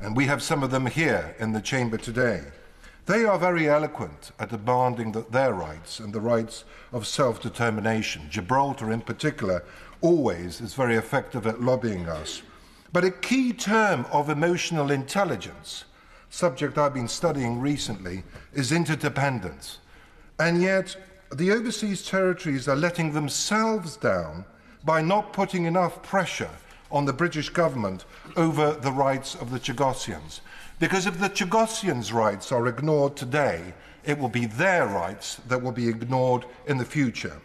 Speaker 2: And we have some of them here in the chamber today. They are very eloquent at demanding that their rights and the rights of self determination, Gibraltar in particular, always is very effective at lobbying us. But a key term of emotional intelligence, subject I've been studying recently, is interdependence. And yet, the overseas territories are letting themselves down by not putting enough pressure on the British government over the rights of the Chagossians. Because if the Chagossians' rights are ignored today, it will be their rights that will be ignored in the future.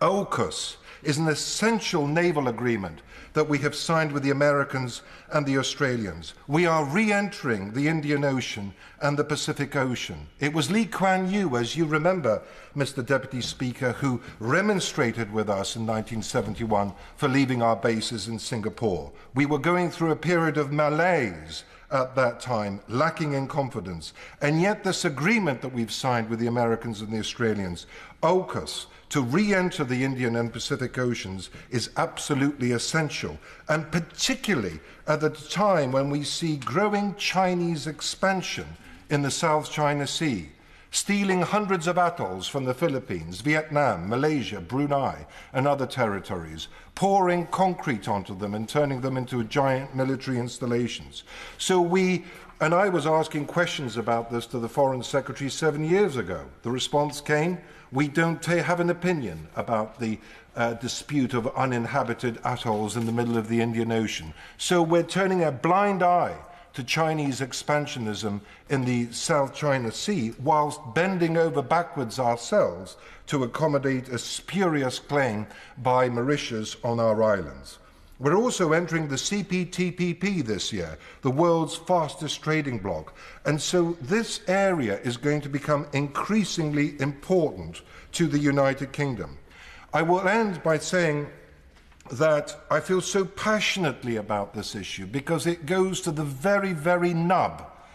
Speaker 2: AUKUS is an essential naval agreement that we have signed with the Americans and the Australians. We are re entering the Indian Ocean and the Pacific Ocean. It was Lee Kuan Yew, as you remember, Mr. Deputy Speaker, who remonstrated with us in 1971 for leaving our bases in Singapore. We were going through a period of malaise at that time, lacking in confidence. And yet, this agreement that we've signed with the Americans and the Australians, AUKUS, to re enter the Indian and Pacific Oceans is absolutely essential, and particularly at a time when we see growing Chinese expansion in the South China Sea, stealing hundreds of atolls from the Philippines, Vietnam, Malaysia, Brunei, and other territories, pouring concrete onto them and turning them into giant military installations. So we and I was asking questions about this to the Foreign Secretary seven years ago. The response came we don't have an opinion about the uh, dispute of uninhabited atolls in the middle of the Indian Ocean. So we're turning a blind eye to Chinese expansionism in the South China Sea whilst bending over backwards ourselves to accommodate a spurious claim by Mauritius on our islands. We're also entering the CPTPP this year, the world's fastest trading bloc. And so this area is going to become increasingly important to the United Kingdom. I will end by saying that I feel so passionately about this issue because it goes to the very, very nub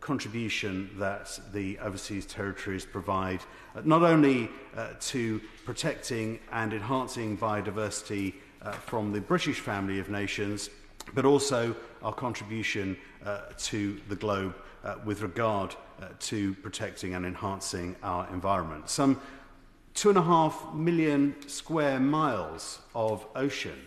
Speaker 8: contribution that the overseas territories provide, uh, not only uh, to protecting and enhancing biodiversity uh, from the British family of nations, but also our contribution uh, to the globe uh, with regard uh, to protecting and enhancing our environment. Some two and a half million square miles of ocean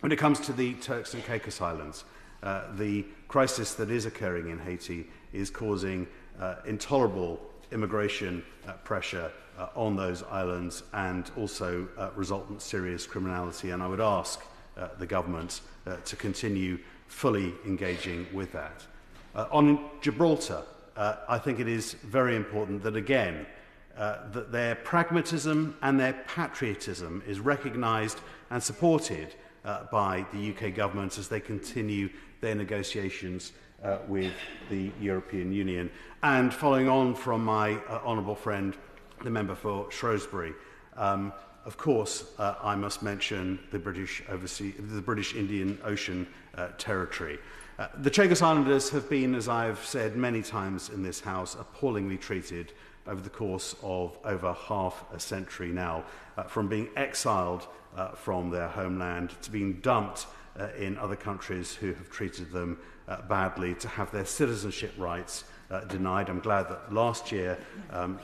Speaker 8: When it comes to the Turks and Caicos Islands, uh, the crisis that is occurring in Haiti is causing uh, intolerable immigration uh, pressure uh, on those islands and also uh, resultant serious criminality. And I would ask uh, the government uh, to continue fully engaging with that. Uh, on Gibraltar, uh, I think it is very important that, again, uh, that their pragmatism and their patriotism is recognised and supported uh, by the UK government as they continue their negotiations uh, with the European Union. And following on from my uh, honourable friend, the member for Shrewsbury, um, of course, uh, I must mention the British, overseas, the British Indian Ocean uh, Territory. Uh, the Chagos Islanders have been, as I've said many times in this House, appallingly treated over the course of over half a century now, uh, from being exiled uh, from their homeland to being dumped uh, in other countries who have treated them uh, badly, to have their citizenship rights uh, denied. I'm glad that last year um,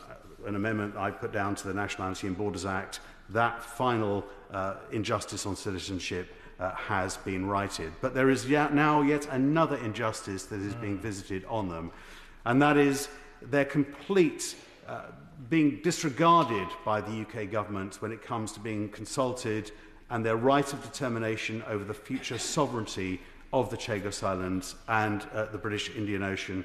Speaker 8: an amendment I put down to the Nationality and Borders Act, that final uh, injustice on citizenship uh, has been righted. But there is yet now yet another injustice that is being mm. visited on them, and that is their complete uh, being disregarded by the UK government when it comes to being consulted and their right of determination over the future sovereignty of the Chagos Islands and uh, the British Indian Ocean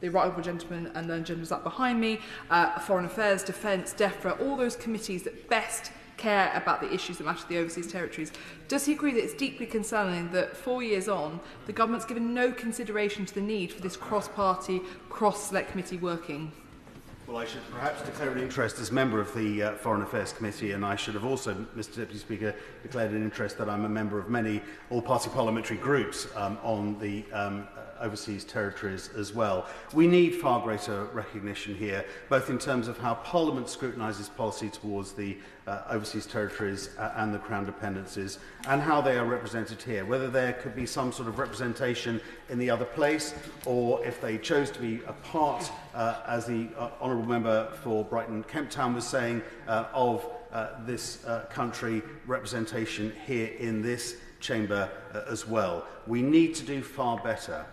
Speaker 8: the
Speaker 1: Right Honourable Gentleman and the Gentleman's up behind me, uh, Foreign Affairs, Defence, DEFRA, all those committees that best care about the issues that matter to the overseas territories. Does he agree that it's deeply concerning that four years on, the government's given no consideration to the need for this cross-party, cross-select committee working?
Speaker 8: Well, I should perhaps declare an interest as member of the uh, Foreign Affairs Committee, and I should have also, Mr Deputy Speaker, declared an interest that I'm a member of many all-party parliamentary groups um, on the um, overseas territories as well. We need far greater recognition here, both in terms of how Parliament scrutinises policy towards the uh, overseas territories uh, and the Crown dependencies, and how they are represented here, whether there could be some sort of representation in the other place, or if they chose to be a part, uh, as the uh, Honourable Member for Brighton Town was saying, uh, of uh, this uh, country representation here in this chamber uh, as well. We need to do far better.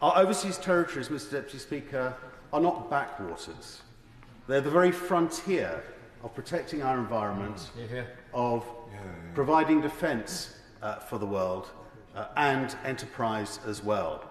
Speaker 8: Our overseas territories, Mr Deputy Speaker, are not backwaters. They're the very frontier of protecting our environment, mm,
Speaker 4: yeah.
Speaker 8: of yeah, yeah. providing defence uh, for the world uh, and enterprise as well.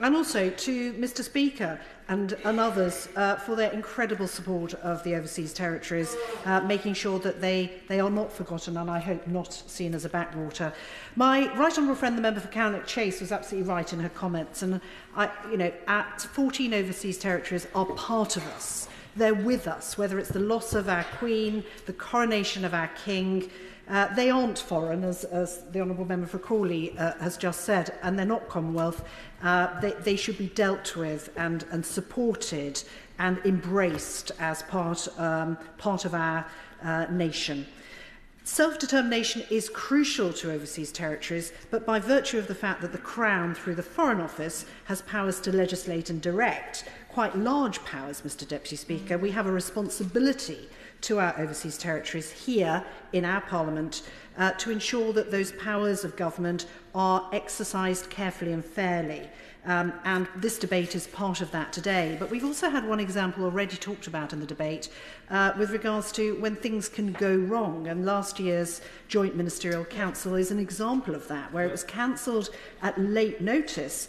Speaker 9: and also to Mr Speaker and, and others uh, for their incredible support of the overseas territories, uh, making sure that they, they are not forgotten and I hope not seen as a backwater. My right honourable friend, the member for Cowanlick Chase, was absolutely right in her comments. And I, you know, at 14 overseas territories are part of us. They're with us, whether it's the loss of our Queen, the coronation of our King. Uh, they aren't foreign, as, as the Honourable Member for Crawley uh, has just said, and they're not Commonwealth. Uh, they, they should be dealt with and, and supported and embraced as part, um, part of our uh, nation. Self-determination is crucial to overseas territories, but by virtue of the fact that the Crown, through the Foreign Office, has powers to legislate and direct, quite large powers, Mr Deputy Speaker, we have a responsibility to our overseas territories here in our Parliament uh, to ensure that those powers of government are exercised carefully and fairly. Um, and this debate is part of that today. But we've also had one example already talked about in the debate uh, with regards to when things can go wrong. And last year's Joint Ministerial Council is an example of that, where it was cancelled at late notice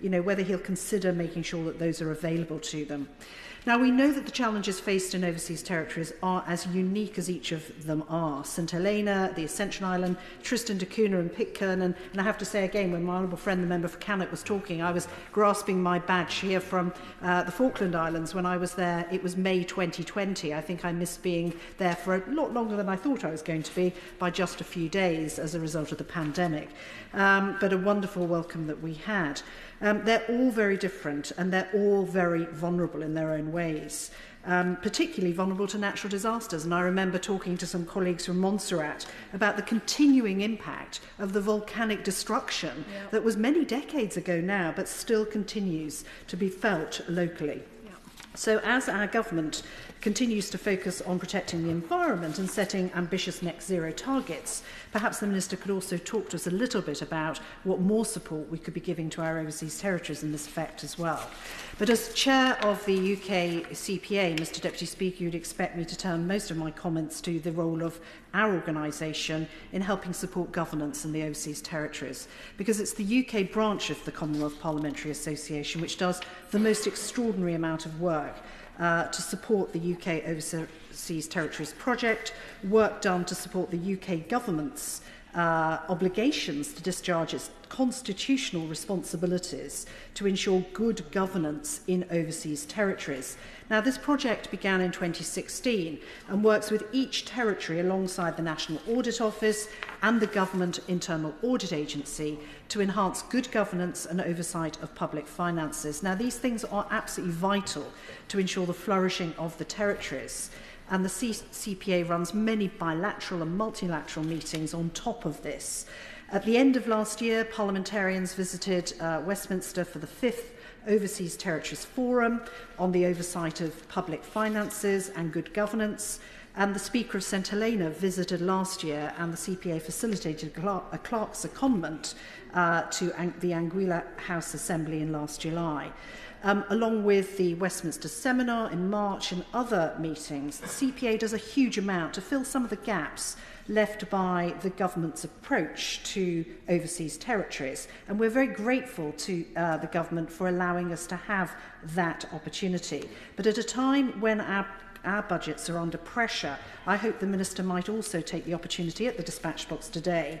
Speaker 9: you know, whether he'll consider making sure that those are available to them. Now, we know that the challenges faced in overseas territories are as unique as each of them are. St Helena, the Ascension Island, Tristan da Cunha and Pitcairn. And I have to say again, when my honourable friend, the member for Cannock, was talking, I was grasping my badge here from uh, the Falkland Islands when I was there. It was May 2020. I think I missed being there for a lot longer than I thought I was going to be by just a few days as a result of the pandemic. Um, but a wonderful welcome that we had. Um, they're all very different and they're all very vulnerable in their own ways, um, particularly vulnerable to natural disasters. And I remember talking to some colleagues from Montserrat about the continuing impact of the volcanic destruction yeah. that was many decades ago now, but still continues to be felt locally. So as our government continues to focus on protecting the environment and setting ambitious net zero targets. Perhaps the Minister could also talk to us a little bit about what more support we could be giving to our overseas territories in this effect as well. But as Chair of the UK CPA, Mr Deputy Speaker, you'd expect me to turn most of my comments to the role of our organisation in helping support governance in the overseas territories, because it's the UK branch of the Commonwealth Parliamentary Association which does the most extraordinary amount of work uh, to support the UK Overseas Territories project, work done to support the UK government's uh, obligations to discharge its constitutional responsibilities to ensure good governance in overseas territories. Now, this project began in 2016 and works with each territory alongside the National Audit Office and the Government Internal Audit Agency to enhance good governance and oversight of public finances. Now, these things are absolutely vital to ensure the flourishing of the territories. And the C CPA runs many bilateral and multilateral meetings on top of this. At the end of last year, parliamentarians visited uh, Westminster for the fifth Overseas Territories Forum on the oversight of public finances and good governance. And the Speaker of St Helena visited last year, and the CPA facilitated a uh, clerk's secondment uh, to the Anguilla House Assembly in last July. Um, along with the Westminster seminar in March and other meetings, the CPA does a huge amount to fill some of the gaps left by the government's approach to overseas territories. And we're very grateful to uh, the government for allowing us to have that opportunity. But at a time when our our budgets are under pressure, I hope the Minister might also take the opportunity at the dispatch box today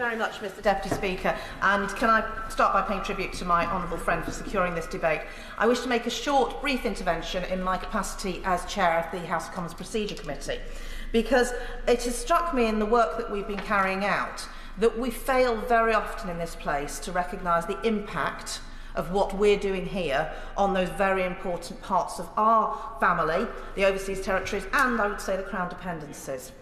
Speaker 10: very much, Mr Deputy Speaker. And can I start by paying tribute to my honourable friend for securing this debate? I wish to make a short, brief intervention in my capacity as Chair of the House of Commons Procedure Committee, because it has struck me in the work that we've been carrying out that we fail very often in this place to recognise the impact of what we're doing here on those very important parts of our family, the overseas territories, and I would say the Crown dependencies.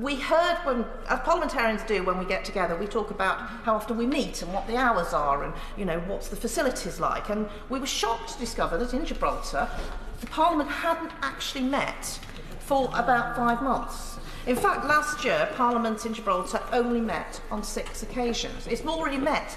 Speaker 10: we heard, when, as parliamentarians do when we get together, we talk about how often we meet and what the hours are and, you know, what's the facilities like. And we were shocked to discover that in Gibraltar, the Parliament hadn't actually met for about five months. In fact, last year, Parliament in Gibraltar only met on six occasions. It's already met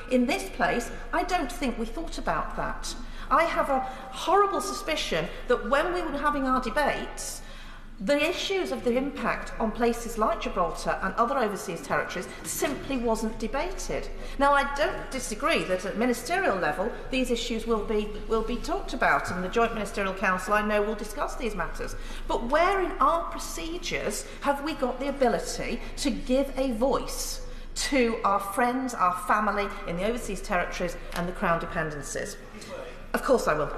Speaker 10: in this place, I don't think we thought about that. I have a horrible suspicion that when we were having our debates, The issues of the impact on places like Gibraltar and other overseas territories simply wasn't debated. Now, I don't disagree that at ministerial level these issues will be, will be talked about, and the Joint Ministerial Council, I know, will discuss these matters. But where in our procedures have we got the ability to give a voice to our friends, our family in the overseas territories and the Crown dependencies? Of course, I will.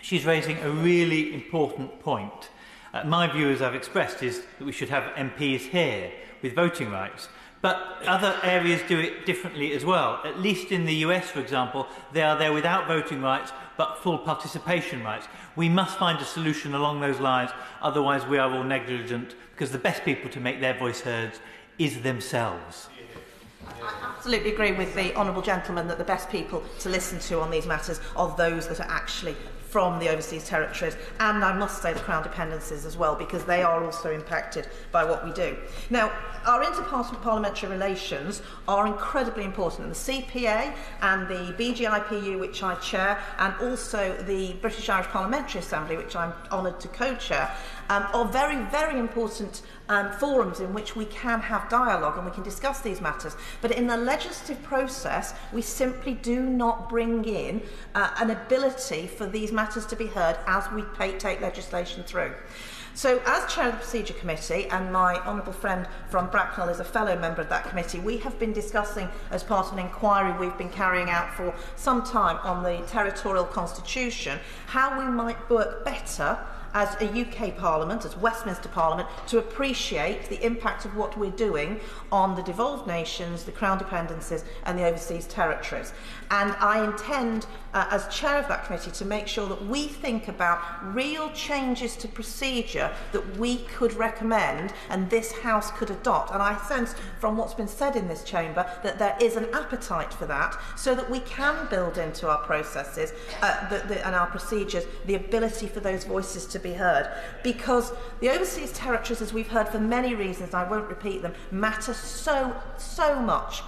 Speaker 3: She's raising a really important point Uh, my view, as I've expressed, is that we should have MPs here with voting rights. But other areas do it differently as well. At least in the US, for example, they are there without voting rights but full participation rights. We must find a solution along those lines, otherwise, we are all negligent because the best people to make their voice heard is themselves.
Speaker 10: I absolutely agree with the honourable gentleman that the best people to listen to on these matters are those that are actually from the overseas territories, and I must say the Crown dependencies as well, because they are also impacted by what we do. Now, our interparliamentary relations are incredibly important. The CPA and the BGIPU, which I chair, and also the British Irish Parliamentary Assembly, which I'm honoured to co-chair, um, are very, very important um, forums in which we can have dialogue and we can discuss these matters. But in the legislative process, we simply do not bring in uh, an ability for these matters to be heard as we take legislation through. So as chair of the procedure committee and my honourable friend from Bracknell is a fellow member of that committee, we have been discussing as part of an inquiry we've been carrying out for some time on the territorial constitution, how we might work better as a UK Parliament, as Westminster Parliament, to appreciate the impact of what we're doing on the devolved nations, the Crown dependencies and the overseas territories. And I intend, uh, as chair of that committee, to make sure that we think about real changes to procedure that we could recommend and this House could adopt. And I sense from what's been said in this chamber that there is an appetite for that so that we can build into our processes uh, the, the, and our procedures the ability for those voices to be heard. Because the overseas territories, as we've heard for many reasons, I won't repeat them, matter so, so much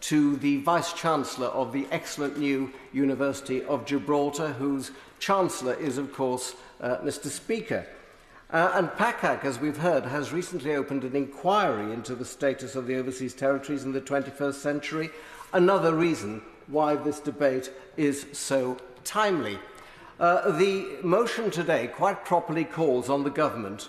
Speaker 10: to the
Speaker 11: Vice Chancellor of the excellent new University of Gibraltar, whose Chancellor is, of course, uh, Mr. Speaker. Uh, and PACAC, as we've heard, has recently opened an inquiry into the status of the overseas territories in the 21st century, another reason why this debate is so timely. Uh, the motion today quite properly calls on the government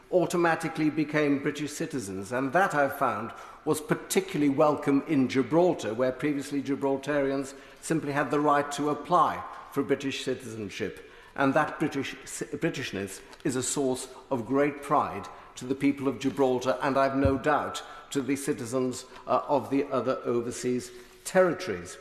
Speaker 11: automatically became British citizens. And that, I found, was particularly welcome in Gibraltar, where previously Gibraltarians simply had the right to apply for British citizenship. And that British, Britishness is a source of great pride to the people of Gibraltar and I've no doubt to the citizens uh, of the other overseas territories.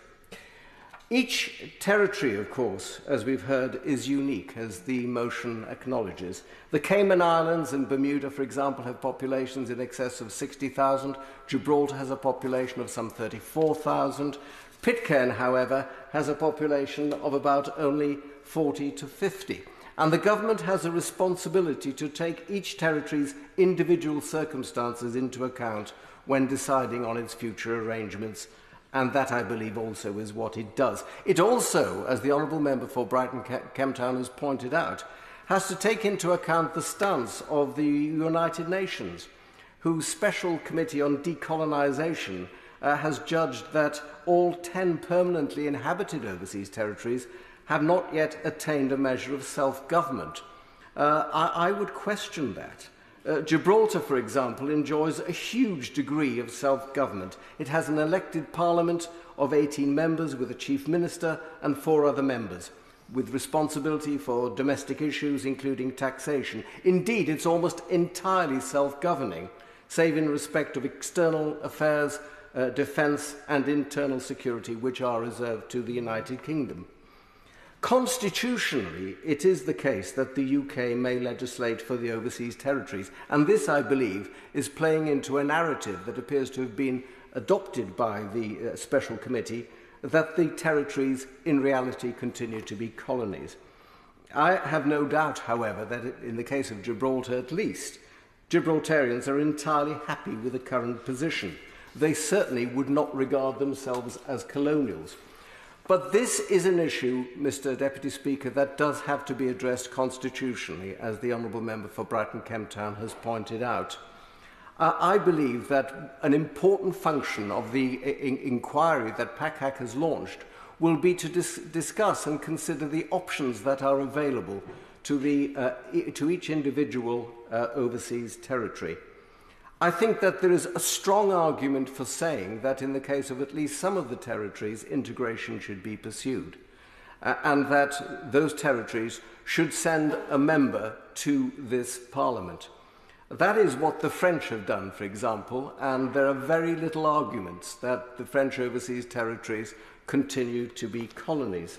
Speaker 11: Each territory, of course, as we've heard, is unique, as the motion acknowledges. The Cayman Islands and Bermuda, for example, have populations in excess of 60,000. Gibraltar has a population of some 34,000. Pitcairn, however, has a population of about only 40 to 50 and the government has a responsibility to take each territory's individual circumstances into account when deciding on its future arrangements and that I believe also is what it does. It also, as the Honourable Member for Brighton Kemptown has pointed out, has to take into account the stance of the United Nations, whose Special Committee on Decolonisation uh, has judged that all 10 permanently inhabited overseas territories have not yet attained a measure of self government. Uh, I, I would question that. Uh, Gibraltar, for example, enjoys a huge degree of self government. It has an elected parliament of 18 members with a chief minister and four other members, with responsibility for domestic issues, including taxation. Indeed, it's almost entirely self governing, save in respect of external affairs, uh, defence, and internal security, which are reserved to the United Kingdom. Constitutionally, it is the case that the UK may legislate for the overseas territories, and this, I believe, is playing into a narrative that appears to have been adopted by the uh, Special Committee that the territories in reality continue to be colonies. I have no doubt, however, that in the case of Gibraltar at least, Gibraltarians are entirely happy with the current position. They certainly would not regard themselves as colonials. But this is an issue, Mr Deputy Speaker, that does have to be addressed constitutionally, as the Honourable Member for Brighton Kemptown has pointed out. Uh, I believe that an important function of the in inquiry that PACHAC has launched will be to dis discuss and consider the options that are available to, the, uh, e to each individual uh, overseas territory. I think that there is a strong argument for saying that in the case of at least some of the territories, integration should be pursued, uh, and that those territories should send a member to this parliament. That is what the French have done, for example, and there are very little arguments that the French overseas territories continue to be colonies.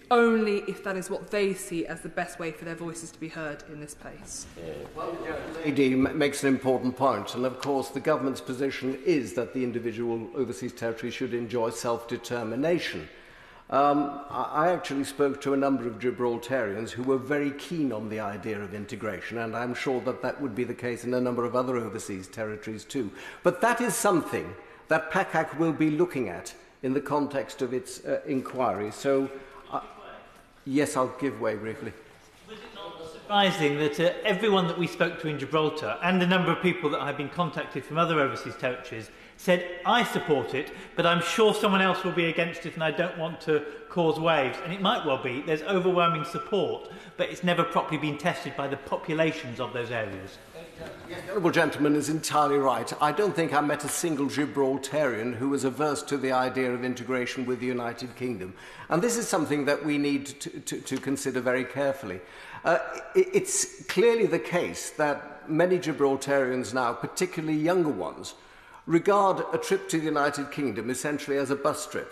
Speaker 1: only if that is what they see as the best way for their voices to be heard in this place. Yeah.
Speaker 11: Well, yeah, lady makes an important point, and of course the government's position is that the individual overseas territory should enjoy self-determination. Um, I actually spoke to a number of Gibraltarians who were very keen on the idea of integration, and I'm sure that that would be the case in a number of other overseas territories too. But that is something that PACAC will be looking at in the context of its uh, inquiry. So I, yes, I'll give way briefly.
Speaker 3: Was it not surprising that uh, everyone that we spoke to in Gibraltar and the number of people that have been contacted from other overseas territories said, I support it, but I'm sure someone else will be against it and I don't want to cause waves. And it might well be, there's overwhelming support, but it's never properly been tested by the populations of those areas.
Speaker 11: Yes, the honourable gentleman is entirely right. I don't think I met a single Gibraltarian who was averse to the idea of integration with the United Kingdom. And this is something that we need to, to, to consider very carefully. Uh, it, it's clearly the case that many Gibraltarians now, particularly younger ones, regard a trip to the United Kingdom essentially as a bus trip.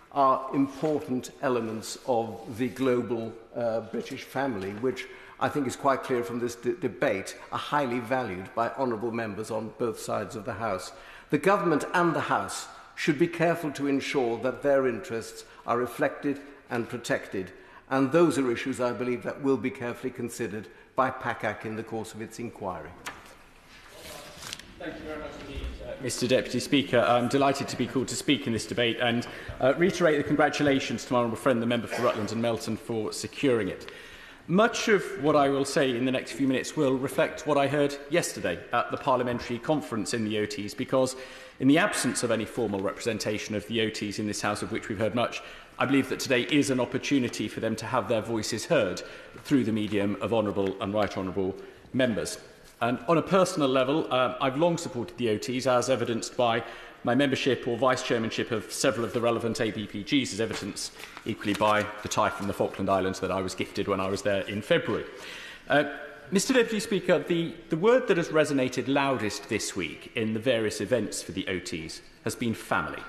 Speaker 11: are important elements of the global uh, British family, which I think it's quite clear from this debate, are highly valued by honourable members on both sides of the House. The government and the House should be careful to ensure that their interests are reflected and protected, and those are issues I believe that will be carefully considered by PACAC in the course of its inquiry.
Speaker 12: Thank you very much indeed. Uh, Mr Deputy Speaker. I'm delighted to be called to speak in this debate and uh, reiterate the congratulations to my honourable friend, the member for Rutland and Melton, for securing it. Much of what I will say in the next few minutes will reflect what I heard yesterday at the parliamentary conference in the OTs, because in the absence of any formal representation of the OTs in this House, of which we've heard much, I believe that today is an opportunity for them to have their voices heard through the medium of honourable and right honourable members. And on a personal level, um, I've long supported the OTs, as evidenced by my membership or vice chairmanship of several of the relevant ABPGs is evidenced equally by the tie from the Falkland Islands that I was gifted when I was there in February. Uh, Mr Deputy Speaker, the, the word that has resonated loudest this week in the various events for the OTs has been family.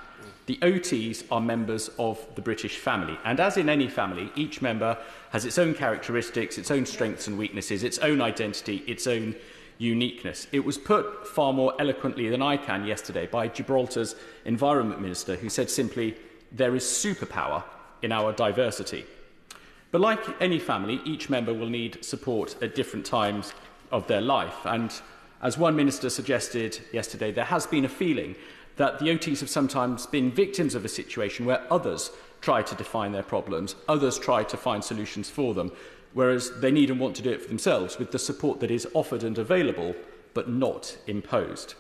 Speaker 12: The OTs are members of the British family, and as in any family, each member has its own characteristics, its own strengths and weaknesses, its own identity, its own uniqueness. It was put far more eloquently than I can yesterday by Gibraltar's Environment Minister, who said simply, There is superpower in our diversity. But like any family, each member will need support at different times of their life. And as one minister suggested yesterday, there has been a feeling that the OTs have sometimes been victims of a situation where others try to define their problems, others try to find solutions for them whereas they need and want to do it for themselves with the support that is offered and available but not imposed.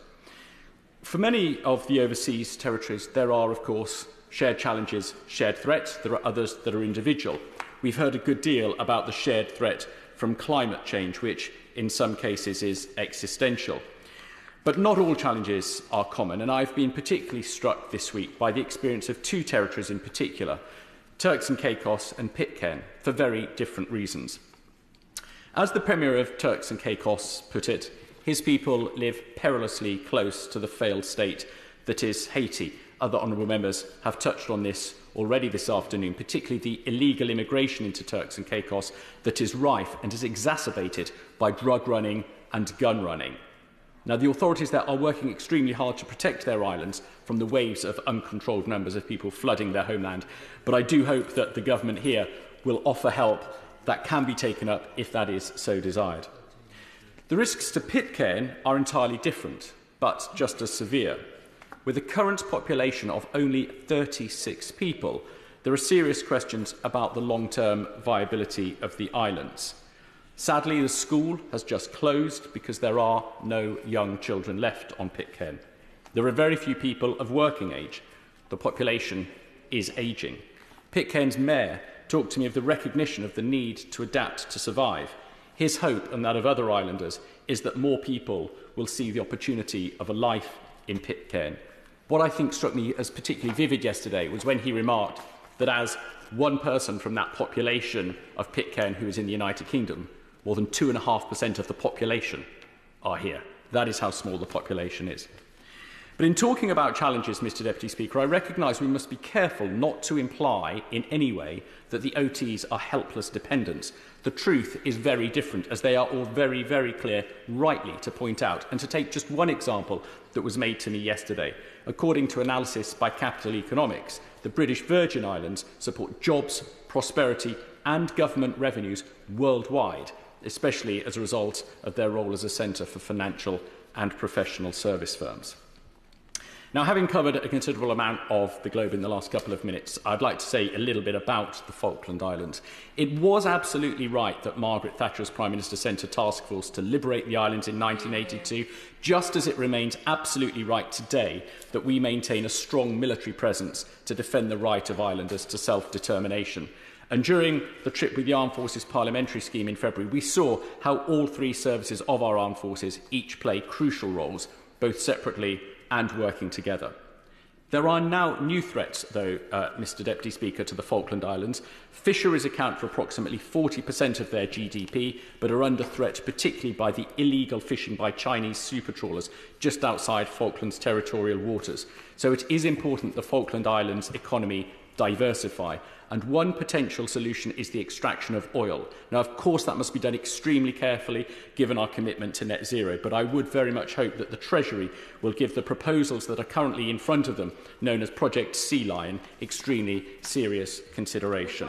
Speaker 12: For many of the overseas territories, there are, of course, shared challenges, shared threats. There are others that are individual. We've heard a good deal about the shared threat from climate change, which in some cases is existential. But not all challenges are common, and I've been particularly struck this week by the experience of two territories in particular – Turks and Caicos and Pitcairn, for very different reasons. As the Premier of Turks and Caicos put it, his people live perilously close to the failed state that is Haiti. Other honourable members have touched on this already this afternoon, particularly the illegal immigration into Turks and Caicos that is rife and is exacerbated by drug running and gun running. Now, the authorities there are working extremely hard to protect their islands from the waves of uncontrolled numbers of people flooding their homeland. But I do hope that the government here will offer help that can be taken up if that is so desired. The risks to Pitcairn are entirely different, but just as severe. With a current population of only 36 people, there are serious questions about the long-term viability of the islands. Sadly, the school has just closed because there are no young children left on Pitcairn. There are very few people of working age. The population is ageing. Pitcairn's mayor talked to me of the recognition of the need to adapt to survive. His hope, and that of other islanders, is that more people will see the opportunity of a life in Pitcairn. What I think struck me as particularly vivid yesterday was when he remarked that as one person from that population of Pitcairn who is in the United Kingdom, More than 2.5% of the population are here. That is how small the population is. But in talking about challenges, Mr Deputy Speaker, I recognise we must be careful not to imply in any way that the OTs are helpless dependents. The truth is very different, as they are all very, very clear, rightly, to point out. And to take just one example that was made to me yesterday, according to analysis by Capital Economics, the British Virgin Islands support jobs, prosperity and government revenues worldwide especially as a result of their role as a centre for financial and professional service firms. Now, having covered a considerable amount of the globe in the last couple of minutes, I'd like to say a little bit about the Falkland Islands. It was absolutely right that Margaret Thatcher's Prime Minister sent a task force to liberate the islands in 1982, just as it remains absolutely right today that we maintain a strong military presence to defend the right of islanders to self determination. And during the trip with the Armed Forces Parliamentary Scheme in February, we saw how all three services of our armed forces each play crucial roles, both separately and working together. There are now new threats, though, uh, Mr Deputy Speaker, to the Falkland Islands. Fisheries account for approximately 40% of their GDP, but are under threat particularly by the illegal fishing by Chinese super trawlers just outside Falkland's territorial waters. So it is important the Falkland Islands economy diversify. And one potential solution is the extraction of oil. Now, of course, that must be done extremely carefully given our commitment to net zero, but I would very much hope that the Treasury will give the proposals that are currently in front of them, known as Project Sea Lion, extremely serious consideration.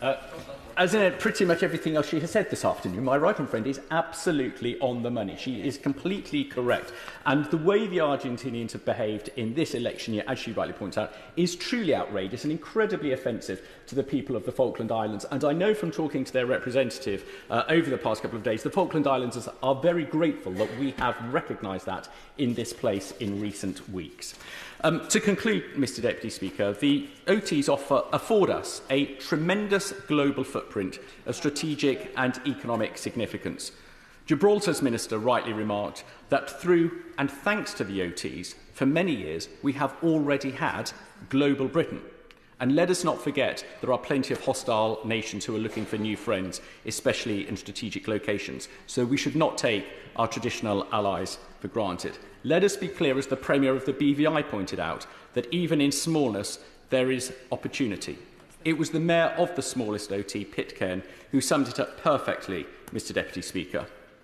Speaker 1: Uh,
Speaker 12: as in pretty much everything else she has said this afternoon, my right-hand friend is absolutely on the money. She is completely correct. And the way the Argentinians have behaved in this election year, as she rightly points out, is truly outrageous and incredibly offensive to the people of the Falkland Islands. And I know from talking to their representative uh, over the past couple of days, the Falkland Islanders are very grateful that we have recognised that in this place in recent weeks. Um, to conclude, Mr Deputy Speaker, the OT's offer afford us a tremendous global footprint footprint of strategic and economic significance. Gibraltar's minister rightly remarked that through and thanks to the OTs, for many years we have already had global Britain. And let us not forget there are plenty of hostile nations who are looking for new friends, especially in strategic locations. So we should not take our traditional allies for granted. Let us be clear, as the Premier of the BVI pointed out, that even in smallness, there is opportunity. It was the mayor of the smallest OT, Pitcairn, who summed it up perfectly, Mr Deputy Speaker.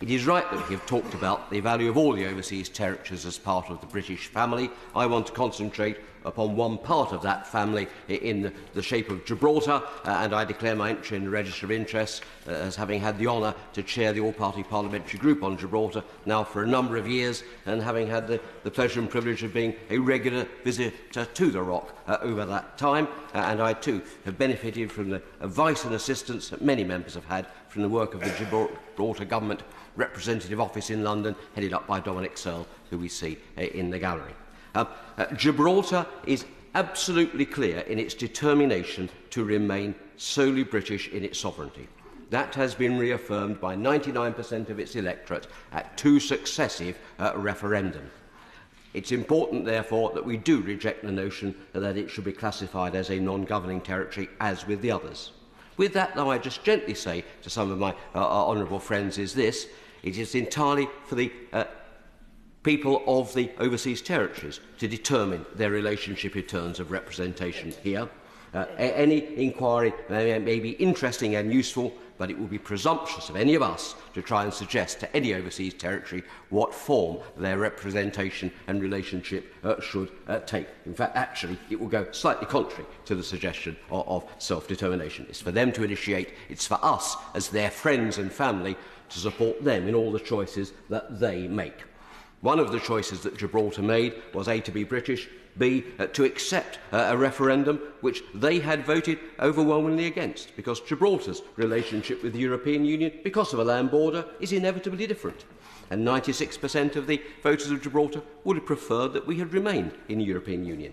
Speaker 13: It is right that we have talked about the value of all the overseas territories as part of the British family. I want to concentrate upon one part of that family in the, shape of Gibraltar, uh, and I declare my entry in the Register of Interests uh, as having had the honour to chair the all-party parliamentary group on Gibraltar now for a number of years, and having had the, the pleasure and privilege of being a regular visitor to the Rock uh, over that time, uh, and I too have benefited from the advice and assistance that many members have had from the work of the Gibraltar government representative office in London, headed up by Dominic Searle, who we see uh, in the gallery. Uh, uh, Gibraltar is absolutely clear in its determination to remain solely British in its sovereignty. That has been reaffirmed by 99% of its electorate at two successive uh, referendums. It's important, therefore, that we do reject the notion that it should be classified as a non-governing territory, as with the others. With that, though, I just gently say to some of my uh, uh honourable friends is this, It is entirely for the uh, people of the overseas territories to determine their relationship in terms of representation here. Uh, any inquiry may, may be interesting and useful, but it would be presumptuous of any of us to try and suggest to any overseas territory what form their representation and relationship uh, should uh, take. In fact, actually, it will go slightly contrary to the suggestion of, of self-determination. It's for them to initiate. It's for us, as their friends and family, to support them in all the choices that they make. One of the choices that Gibraltar made was A, to be British, B, uh, to accept uh, a referendum which they had voted overwhelmingly against, because Gibraltar's relationship with the European Union, because of a land border, is inevitably different. And 96% of the voters of Gibraltar would have preferred that we had remained in the European Union.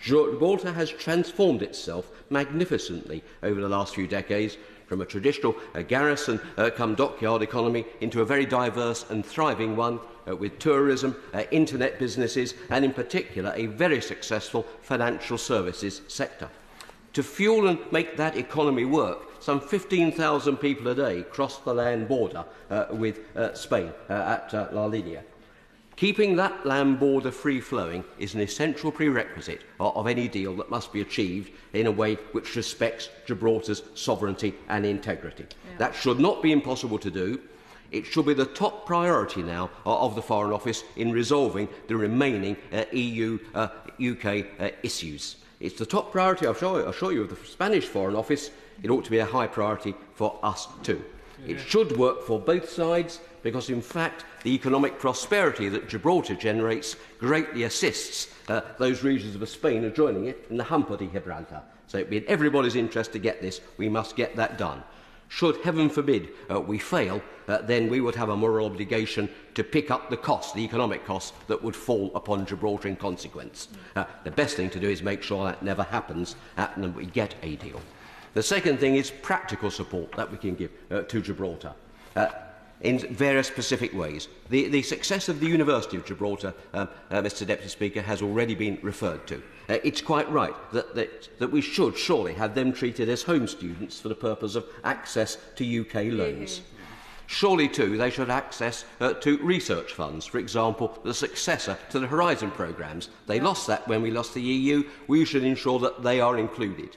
Speaker 13: Gibraltar has transformed itself magnificently over the last few decades from a traditional uh, garrison uh, come dockyard economy into a very diverse and thriving one uh, with tourism, uh, internet businesses, and in particular a very successful financial services sector. To fuel and make that economy work, some 15,000 people a day cross the land border uh, with uh, Spain uh, at uh, La Línea. Keeping that land border free flowing is an essential prerequisite uh, of any deal that must be achieved in a way which respects Gibraltar's sovereignty and integrity. Yeah. That should not be impossible to do. It should be the top priority now uh, of the Foreign Office in resolving the remaining uh, EU uh, UK uh, issues. It's the top priority, I assure, assure you, of the Spanish Foreign Office. It ought to be a high priority for us too. Yeah. It should work for both sides because, in fact, the economic prosperity that Gibraltar generates greatly assists uh, those regions of Spain adjoining it in the hump of Gibraltar. So it would be in everybody's interest to get this. We must get that done. Should, heaven forbid, uh, we fail, uh, then we would have a moral obligation to pick up the cost, the economic cost, that would fall upon Gibraltar in consequence. Uh, the best thing to do is make sure that never happens uh, and that we get a deal. The second thing is practical support that we can give uh, to Gibraltar. Uh, in various specific ways. The, the success of the University of Gibraltar, um, uh, Mr Deputy Speaker, has already been referred to. Uh, it's quite right that, that, that we should surely have them treated as home students for the purpose of access to UK loans. Surely, too, they should access uh, to research funds, for example, the successor to the Horizon programmes. They lost that when we lost the EU. We should ensure that they are included.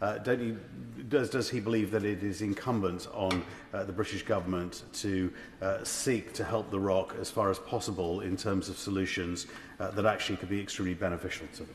Speaker 13: uh,
Speaker 8: don't you, does, does he believe that it is incumbent on uh, the British government to uh, seek to help the Rock as far as possible in terms of solutions uh, that actually could be extremely beneficial to them?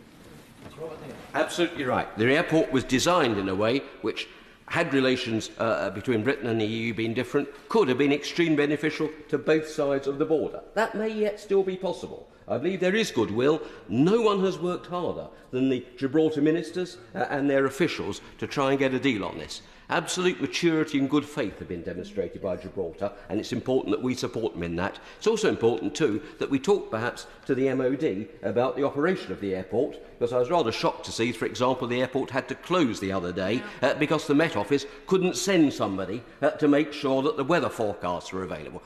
Speaker 13: Absolutely right. The airport was designed in a way which had relations uh, uh, between Britain and the EU been different, could have been extremely beneficial to both sides of the border. That may yet still be possible. I believe there is goodwill. No one has worked harder than the Gibraltar ministers uh, and their officials to try and get a deal on this. Absolute maturity and good faith have been demonstrated by Gibraltar, and it's important that we support them in that. It's also important, too, that we talk perhaps to the MOD about the operation of the airport, because I was rather shocked to see, for example, the airport had to close the other day uh, because the Met Office couldn't send somebody uh, to make sure that the weather forecasts were available.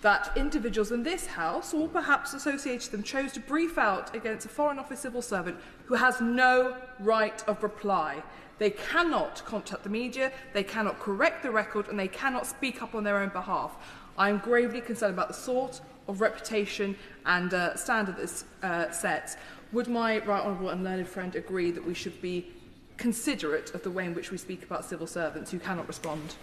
Speaker 13: that
Speaker 1: individuals in this House, or perhaps associated them, chose to brief out against a Foreign Office civil servant who has no right of reply. They cannot contact the media, they cannot correct the record, and they cannot speak up on their own behalf. I am gravely concerned about the sort of reputation and uh, standard this uh, sets. Would my right honourable and learned friend agree that we should be considerate of the way in which we speak about civil servants who cannot respond.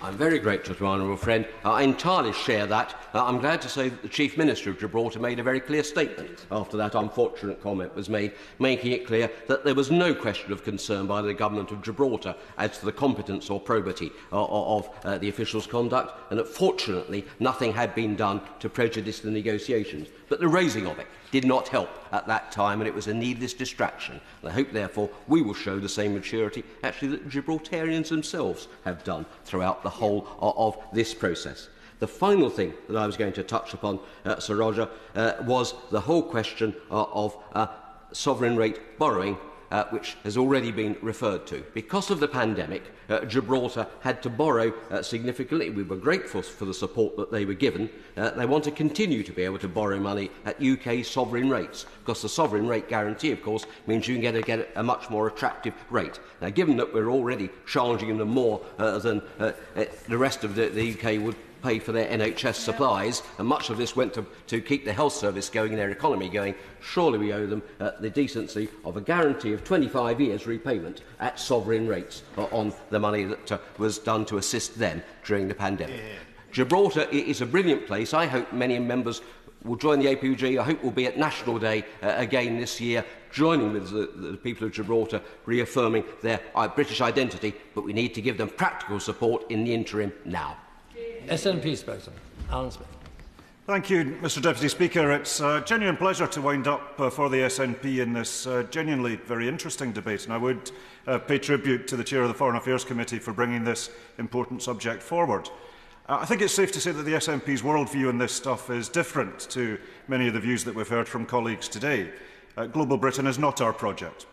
Speaker 13: I'm very grateful to my honourable friend. Uh, I entirely share that. Uh, I'm glad to say that the Chief Minister of Gibraltar made a very clear statement after that unfortunate comment was made, making it clear that there was no question of concern by the Government of Gibraltar as to the competence or probity uh, of uh, the official's conduct, and that fortunately nothing had been done to prejudice the negotiations. But the raising of it did not help at that time, and it was a needless distraction. And I hope, therefore, we will show the same maturity, actually, that Gibraltarians themselves have done throughout the whole of this process. The final thing that I was going to touch upon, uh, Sir Roger, uh, was the whole question uh, of uh, sovereign rate borrowing uh, which has already been referred to. Because of the pandemic, uh, Gibraltar had to borrow uh, significantly. We were grateful for the support that they were given. Uh, they want to continue to be able to borrow money at UK sovereign rates, because the sovereign rate guarantee, of course, means you can get a, get a much more attractive rate. Now, given that we're already charging them more uh, than uh, uh the rest of the, the UK would pay for their NHS supplies, and much of this went to, to keep the health service going and their economy going. Surely we owe them uh, the decency of a guarantee of 25 years repayment at sovereign rates uh, on the money that uh, was done to assist them during the pandemic. Yeah. Gibraltar is a brilliant place. I hope many members will join the APUG. I hope we'll be at National Day uh, again this year, joining with the, the people of Gibraltar, reaffirming their uh, British identity, but we need to give them practical support in the interim now.
Speaker 4: SNP spokesman, Alan Smith.
Speaker 14: Thank you, Mr Deputy Speaker. It's a uh, genuine pleasure to wind up uh, for the SNP in this uh, genuinely very interesting debate, and I would uh, pay tribute to the Chair of the Foreign Affairs Committee for bringing this important subject forward. Uh, I think it's safe to say that the SNP's worldview on this stuff is different to many of the views that we've heard from colleagues today. Uh, Global Britain is not our project.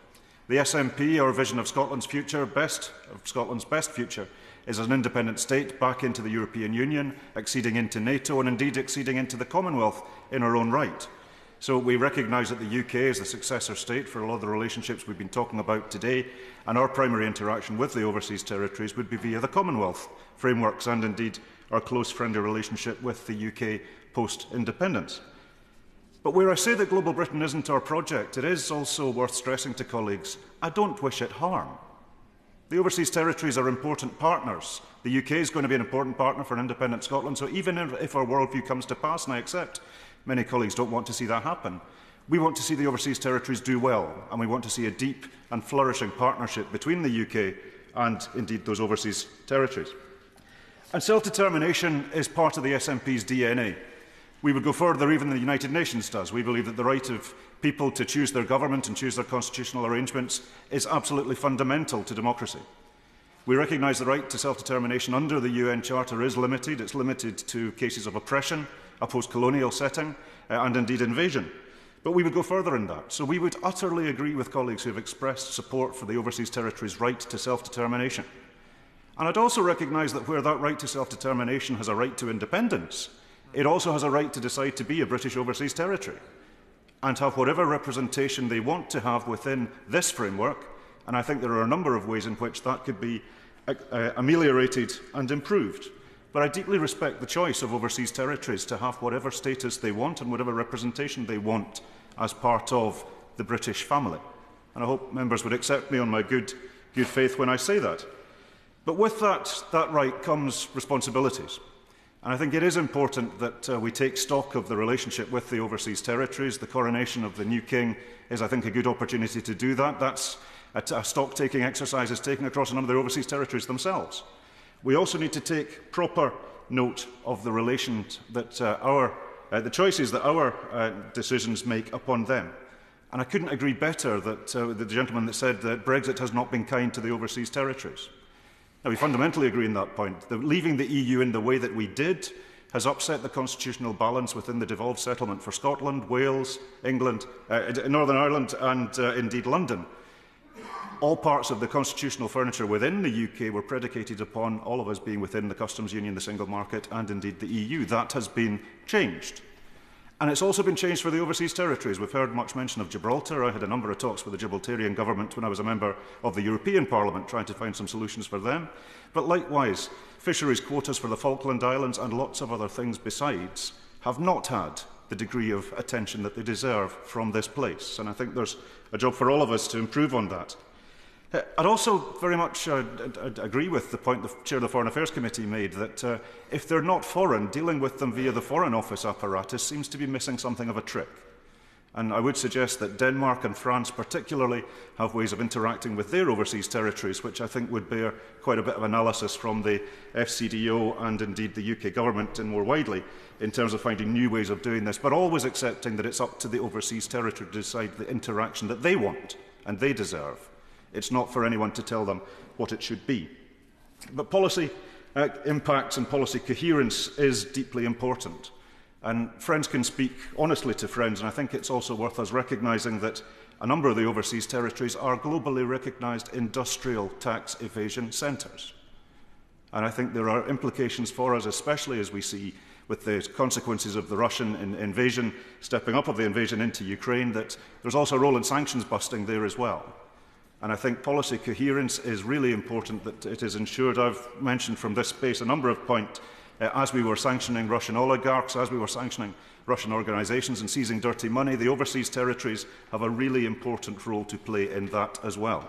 Speaker 14: The SNP, our vision of Scotland's future, best of Scotland's best future, is as an independent state back into the European Union, acceding into NATO and indeed acceding into the Commonwealth in our own right. So we recognise that the UK is the successor state for a lot of the relationships we've been talking about today, and our primary interaction with the overseas territories would be via the Commonwealth frameworks and indeed our close friendly relationship with the UK post-independence. But where I say that Global Britain isn't our project, it is also worth stressing to colleagues, I don't wish it harm. The overseas territories are important partners. The UK is going to be an important partner for an independent Scotland, so even if our worldview comes to pass, and I accept many colleagues don't want to see that happen, we want to see the overseas territories do well, and we want to see a deep and flourishing partnership between the UK and, indeed, those overseas territories. And self-determination is part of the SNP's DNA. We would go further even than the United Nations does. We believe that the right of people to choose their government and choose their constitutional arrangements is absolutely fundamental to democracy. We recognise the right to self-determination under the UN Charter is limited. It's limited to cases of oppression, a post-colonial setting, uh, and indeed invasion. But we would go further in that. So we would utterly agree with colleagues who have expressed support for the overseas territories' right to self-determination. And I'd also recognise that where that right to self-determination has a right to independence, it also has a right to decide to be a British overseas territory and have whatever representation they want to have within this framework. And I think there are a number of ways in which that could be uh, uh, ameliorated and improved. But I deeply respect the choice of overseas territories to have whatever status they want and whatever representation they want as part of the British family. And I hope members would accept me on my good, good faith when I say that. But with that, that right comes responsibilities. And I think it is important that uh, we take stock of the relationship with the overseas territories. The coronation of the new king is, I think, a good opportunity to do that. That's a, a stock-taking exercise is taken across a number of the overseas territories themselves. We also need to take proper note of the relation that uh, our, uh, the choices that our uh, decisions make upon them. And I couldn't agree better that uh, the gentleman that said that Brexit has not been kind to the overseas territories. Now, we fundamentally agree on that point. The, leaving the EU in the way that we did has upset the constitutional balance within the devolved settlement for Scotland, Wales, England, uh, Northern Ireland and uh, indeed London. All parts of the constitutional furniture within the UK were predicated upon all of us being within the customs union, the single market and indeed the EU. That has been changed. And it's also been changed for the overseas territories. We've heard much mention of Gibraltar. I had a number of talks with the Gibraltarian government when I was a member of the European Parliament trying to find some solutions for them. But likewise, fisheries quotas for the Falkland Islands and lots of other things besides have not had the degree of attention that they deserve from this place. And I think there's a job for all of us to improve on that. Uh, I'd also very much uh, agree with the point the Chair of the Foreign Affairs Committee made that uh, if they're not foreign, dealing with them via the Foreign Office apparatus seems to be missing something of a trick. And I would suggest that Denmark and France particularly have ways of interacting with their overseas territories, which I think would bear quite a bit of analysis from the FCDO and indeed the UK government and more widely in terms of finding new ways of doing this, but always accepting that it's up to the overseas territory to decide the interaction that they want and they deserve. It's not for anyone to tell them what it should be. But policy uh, impacts and policy coherence is deeply important. And friends can speak honestly to friends, and I think it's also worth us recognizing that a number of the overseas territories are globally recognized industrial tax evasion centers. And I think there are implications for us, especially as we see with the consequences of the Russian in invasion, stepping up of the invasion into Ukraine, that there's also a role in sanctions busting there as well. And I think policy coherence is really important that it is ensured. I've mentioned from this space a number of points uh, as we were sanctioning Russian oligarchs, as we were sanctioning Russian organisations and seizing dirty money, the overseas territories have a really important role to play in that as well.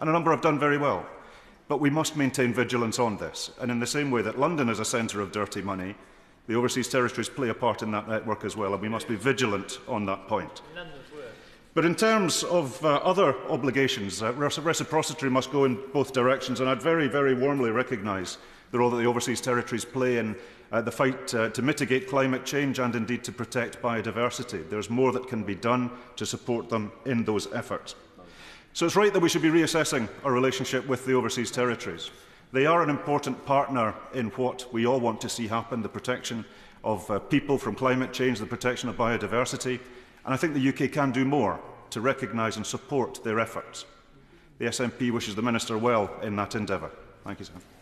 Speaker 2: and
Speaker 1: a
Speaker 14: number have done very well. But we must maintain vigilance on this, and in the same way that London is a centre of dirty money, the overseas territories play a part in that network as well, and we must be vigilant on that point. London. But in terms of uh, other obligations, uh, reciprocity must go in both directions, and I'd very, very warmly recognise the role that the overseas territories play in uh, the fight uh, to mitigate climate change and indeed to protect biodiversity. There's more that can be done to support them in those efforts. So it's right that we should be reassessing our relationship with the overseas territories. They are an important partner in what we all want to see happen, the protection of uh, people from climate change, the protection of biodiversity, And I think the UK can do more to recognise and support their efforts. The SNP wishes the Minister well in that endeavour. Thank you, Sam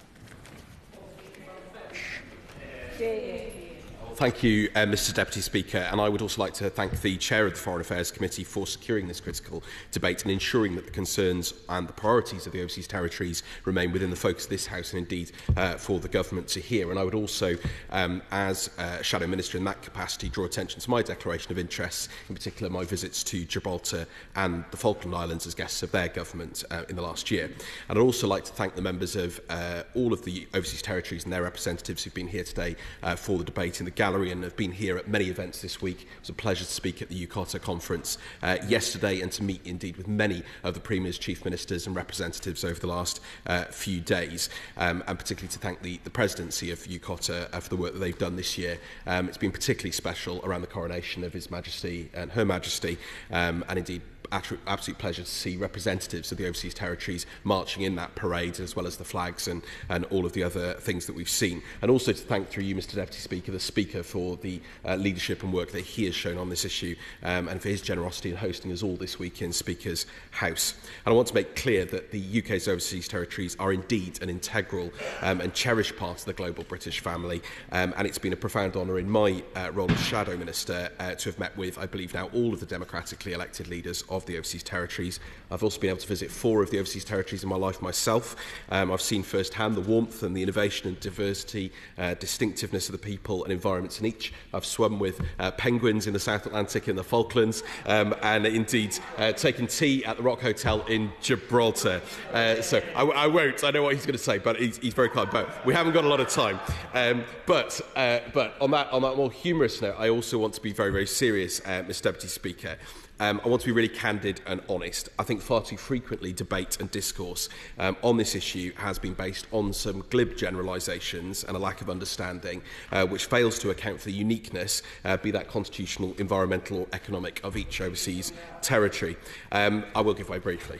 Speaker 15: thank you, uh, Mr Deputy Speaker, and I would also like to thank the Chair of the Foreign Affairs Committee for securing this critical debate and ensuring that the concerns and the priorities of the overseas territories remain within the focus of this House and indeed uh, for the government to hear. And I would also, um, as uh, Shadow Minister in that capacity, draw attention to my declaration of interests, in particular my visits to Gibraltar and the Falkland Islands as guests of their government uh, in the last year. And I'd also like to thank the members of uh, all of the overseas territories and their representatives who've been here today uh, for the debate in the gallery gallery and have been here at many events this week. It was a pleasure to speak at the UCOTA conference uh, yesterday and to meet indeed with many of the Premier's chief ministers and representatives over the last uh, few days, um, and particularly to thank the, the presidency of UCOTA uh, for the work that they've done this year. Um, it's been particularly special around the coronation of His Majesty and Her Majesty, um, and indeed absolute pleasure to see representatives of the overseas territories marching in that parade, as well as the flags and, and all of the other things that we've seen. And also to thank through you, Mr Deputy Speaker, the Speaker for the uh, leadership and work that he has shown on this issue um, and for his generosity in hosting us all this week in Speaker's House. And I want to make clear that the UK's overseas territories are indeed an integral um, and cherished part of the global British family. Um, and it's been a profound honour in my uh, role as Shadow Minister uh, to have met with, I believe now, all of the democratically elected leaders of of the overseas territories. I've also been able to visit four of the overseas territories in my life myself. Um, I've seen firsthand the warmth and the innovation and diversity, uh, distinctiveness of the people and environments in each. I've swum with uh, penguins in the South Atlantic and the Falklands, um, and indeed uh, taken tea at the Rock Hotel in Gibraltar. Uh, so I, I won't. I know what he's going to say, but he's, he's very kind. But we haven't got a lot of time. Um, but uh, but on that on that more humorous note, I also want to be very very serious, uh, Mr. Deputy Speaker. Um, I want to be really candid and honest. I think far too frequently debate and discourse um, on this issue has been based on some glib generalisations and a lack of understanding, uh, which fails to account for the uniqueness, uh, be that constitutional, environmental or economic, of each overseas territory. Um, I will give way briefly.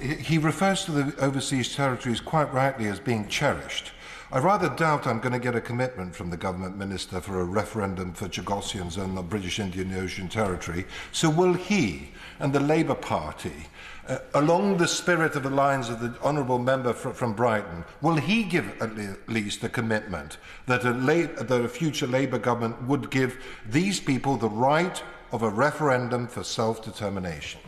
Speaker 2: He refers to the overseas territories quite rightly as being cherished. I rather doubt I'm going to get a commitment from the government minister for a referendum for Chagossians and the British Indian Ocean Territory, so will he and the Labour Party, uh, along the spirit of the lines of the honourable member fr from Brighton, will he give at le least a commitment that a, that a future Labour government would give these people the right of a referendum for self-determination?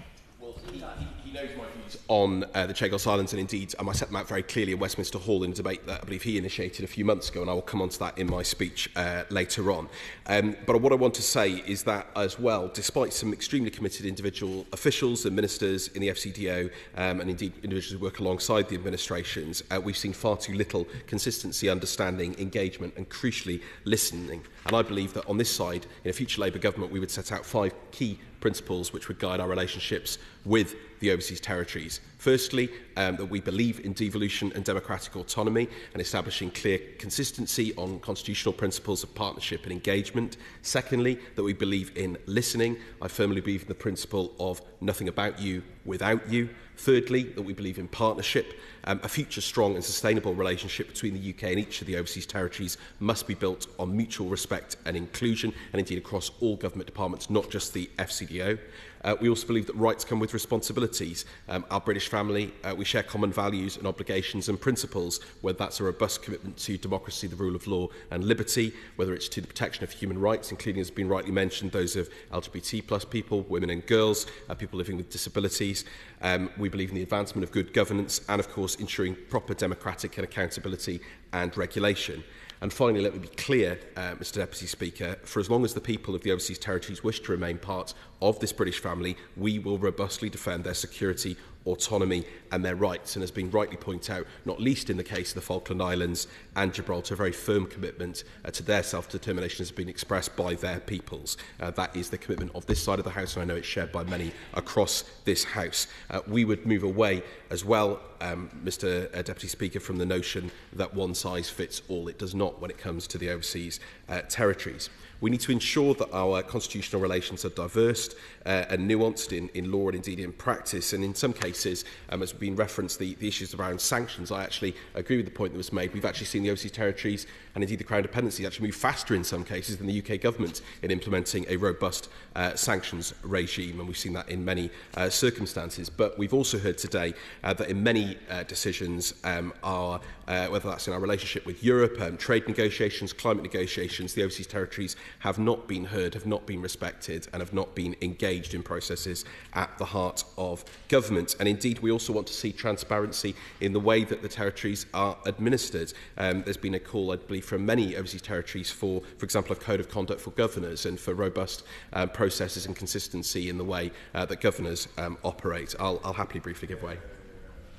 Speaker 15: on uh, the Chagall silence, and indeed, um, I set them out very clearly at Westminster Hall in a debate that I believe he initiated a few months ago, and I will come on to that in my speech uh, later on. Um, but what I want to say is that, as well, despite some extremely committed individual officials and ministers in the FCDO, um, and indeed individuals who work alongside the administrations, uh, we've seen far too little consistency, understanding, engagement, and crucially, listening. And I believe that on this side, in a future Labour government, we would set out five key principles which would guide our relationships with the overseas territories. Firstly, um, that we believe in devolution and democratic autonomy and establishing clear consistency on constitutional principles of partnership and engagement. Secondly, that we believe in listening. I firmly believe in the principle of nothing about you without you. Thirdly, that we believe in partnership. Um, a future strong and sustainable relationship between the UK and each of the overseas territories must be built on mutual respect and inclusion, and indeed across all government departments, not just the FCDO. Uh, we also believe that rights come with responsibilities. Um, our British family, uh, we share common values and obligations and principles, whether that's a robust commitment to democracy, the rule of law and liberty, whether it's to the protection of human rights, including, as has been rightly mentioned, those of LGBT plus people, women and girls, uh, people living with disabilities. Um, we believe in the advancement of good governance and, of course, ensuring proper democratic and accountability and regulation. And finally, let me be clear, uh, Mr Deputy Speaker, for as long as the people of the overseas territories wish to remain part of this British family, we will robustly defend their security autonomy and their rights, and has been rightly pointed out, not least in the case of the Falkland Islands and Gibraltar, a very firm commitment uh, to their self-determination has been expressed by their peoples. Uh, that is the commitment of this side of the House, and I know it's shared by many across this House. Uh, we would move away as well, um, Mr uh, Deputy Speaker, from the notion that one size fits all. It does not when it comes to the overseas uh, territories. We need to ensure that our constitutional relations are diverse uh, and nuanced in, in law and indeed in practice. And in some cases, um, as has been referenced, the, the issues around sanctions, I actually agree with the point that was made. We've actually seen the overseas territories and indeed the Crown dependencies actually move faster in some cases than the UK government in implementing a robust uh, sanctions regime. And we've seen that in many uh, circumstances. But we've also heard today uh, that in many uh, decisions um, our uh, whether that's in our relationship with Europe, um, trade negotiations, climate negotiations, the overseas territories have not been heard, have not been respected, and have not been engaged in processes at the heart of government. And indeed, we also want to see transparency in the way that the territories are administered. Um, there's been a call, I believe, from many overseas territories for, for example, a code of conduct for governors and for robust um, processes and consistency in the way uh, that governors um, operate. I'll, I'll happily briefly give way.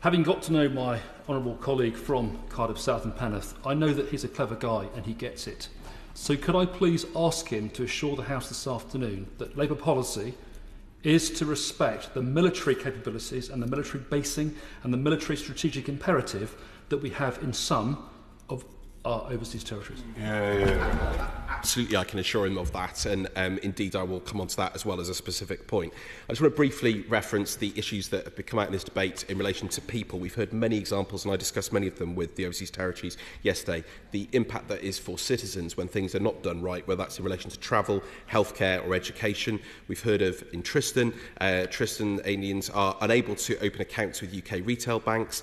Speaker 7: having got to know my honourable colleague from Cardiff South and Penrith, I know that he's a clever guy and he gets it. So could I please ask him to assure the House this afternoon that Labour policy is to respect the military capabilities and the military basing and the military strategic imperative that we have in some of our overseas territories.
Speaker 2: Yeah, yeah,
Speaker 15: Absolutely, I can assure him of that, and um, indeed I will come on to that as well as a specific point. I just want to briefly reference the issues that have come out in this debate in relation to people. We've heard many examples, and I discussed many of them with the overseas territories yesterday. The impact that is for citizens when things are not done right, whether that's in relation to travel, healthcare, or education. We've heard of in Tristan, uh, Tristan aliens are unable to open accounts with UK retail banks,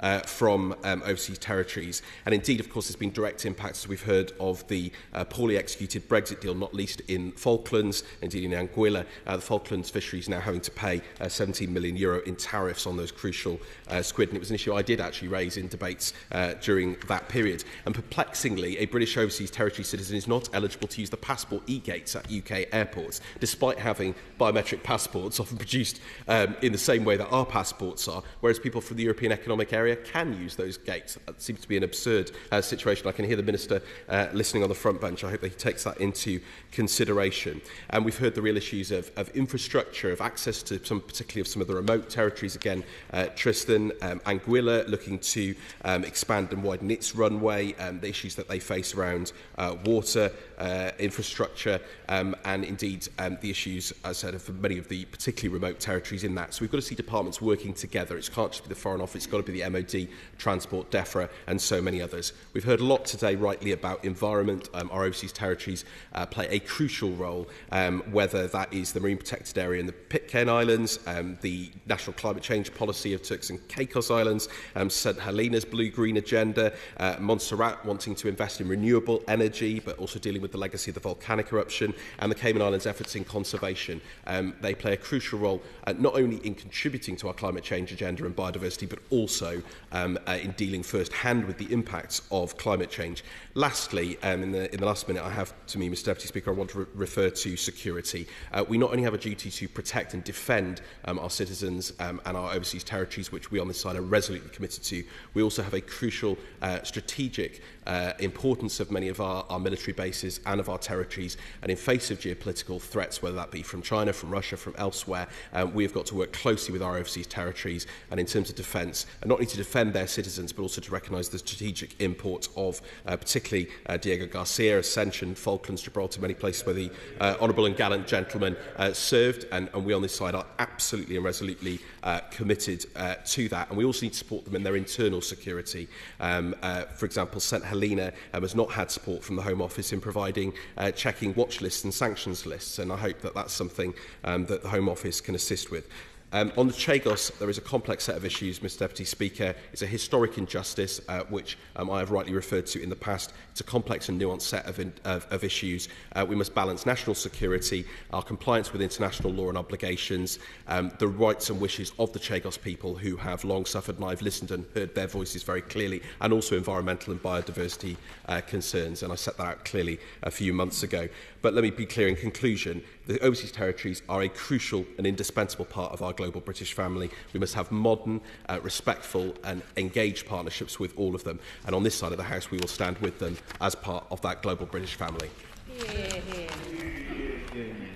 Speaker 15: uh, from um, overseas territories. And indeed, of course, there's been direct impacts, as we've heard, of the uh, poorly executed Brexit deal, not least in Falklands, indeed in Anguilla. Uh, the Falklands fisheries countries now having to pay uh, 17 million euro in tariffs on those crucial uh, squid. And it was an issue I did actually raise in debates uh, during that period. And perplexingly, a British overseas territory citizen is not eligible to use the passport e-gates at UK airports, despite having biometric passports often produced um, in the same way that our passports are, whereas people from the European Economic Area can use those gates. That seems to be an absurd uh, situation. I can hear the Minister uh, listening on the front bench. I hope that he takes that into consideration. And we've heard the real issues of, of infrastructure of access to some, particularly of some of the remote territories. Again, uh, Tristan, um, Anguilla looking to um, expand and widen its runway, um, the issues that they face around uh, water, uh, infrastructure, um, and indeed um, the issues, as I said, for many of the particularly remote territories in that. So we've got to see departments working together. It can't just be the Foreign Office, it's got to be the MOD, Transport, DEFRA, and so many others. We've heard a lot today, rightly, about environment. Um, our overseas territories uh, play a crucial role, um, whether that is the marine protected area in the Pitcairn Islands, um, the National Climate Change Policy of Turks and Caicos Islands, um, St Helena's Blue Green Agenda, uh, Montserrat wanting to invest in renewable energy but also dealing with the legacy of the volcanic eruption, and the Cayman Islands efforts in conservation. Um, they play a crucial role uh, not only in contributing to our climate change agenda and biodiversity but also um, uh, in dealing firsthand with the impacts of climate change. Lastly, um, in, the, in the last minute I have to me, Mr Deputy Speaker, I want to re refer to security. Uh, we not only have a duty to protect protect and defend um, our citizens um, and our overseas territories, which we on this side are resolutely committed to. We also have a crucial uh, strategic uh, importance of many of our, our military bases and of our territories. And in face of geopolitical threats, whether that be from China, from Russia, from elsewhere, um, we have got to work closely with our overseas territories and in terms of defence, and not only to defend their citizens, but also to recognise the strategic import of uh, particularly uh, Diego Garcia, Ascension, Falklands, Gibraltar, many places where the uh, honourable and gallant gentleman uh, served. And, and we on this side are absolutely and resolutely uh, committed uh, to that. And we also need to support them in their internal security. Um, uh, for example, sent Helena um, has not had support from the Home Office in providing uh, checking watch lists and sanctions lists, and I hope that that's something um, that the Home Office can assist with. Um, on the Chagos, there is a complex set of issues, Mr Deputy Speaker. It's a historic injustice, uh, which um, I have rightly referred to in the past. It's a complex and nuanced set of, in, of, of issues. Uh, we must balance national security, our compliance with international law and obligations, um, the rights and wishes of the Chagos people who have long suffered, and I've listened and heard their voices very clearly, and also environmental and biodiversity uh, concerns, and I set that out clearly a few months ago. But let me be clear in conclusion, the overseas territories are a crucial and indispensable part of our global British family. We must have modern, uh, respectful and engaged partnerships with all of them. And on this side of the House, we will stand with them as part of that global British family.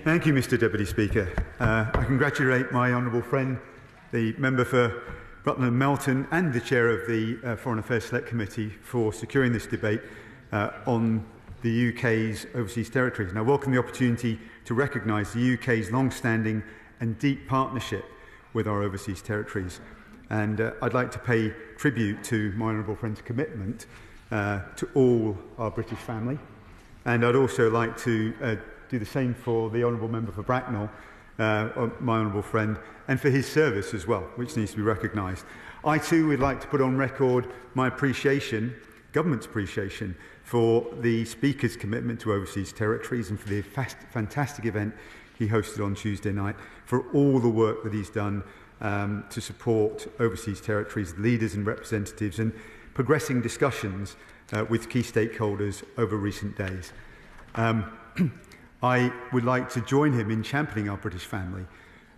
Speaker 16: Thank you, Mr Deputy Speaker. Uh, I congratulate my honourable friend, the member for Rutland Melton and the chair of the uh, Foreign Affairs Select Committee for securing this debate uh, on the UK's overseas territories. And I welcome the opportunity to recognise the UK's long-standing and deep partnership with our overseas territories. And uh, I'd like to pay tribute to my honourable friend's commitment uh, to all our British family. And I'd also like to uh, do the same for the honourable member for Bracknell, uh, my honourable friend, and for his service as well, which needs to be recognised. I too would like to put on record my appreciation, government's appreciation, for the speaker's commitment to overseas territories and for the fast, fantastic event he hosted on Tuesday night, for all the work that he's done um, to support overseas territories, leaders and representatives, and progressing discussions uh, with key stakeholders over recent days. Um, I would like to join him in championing our British family.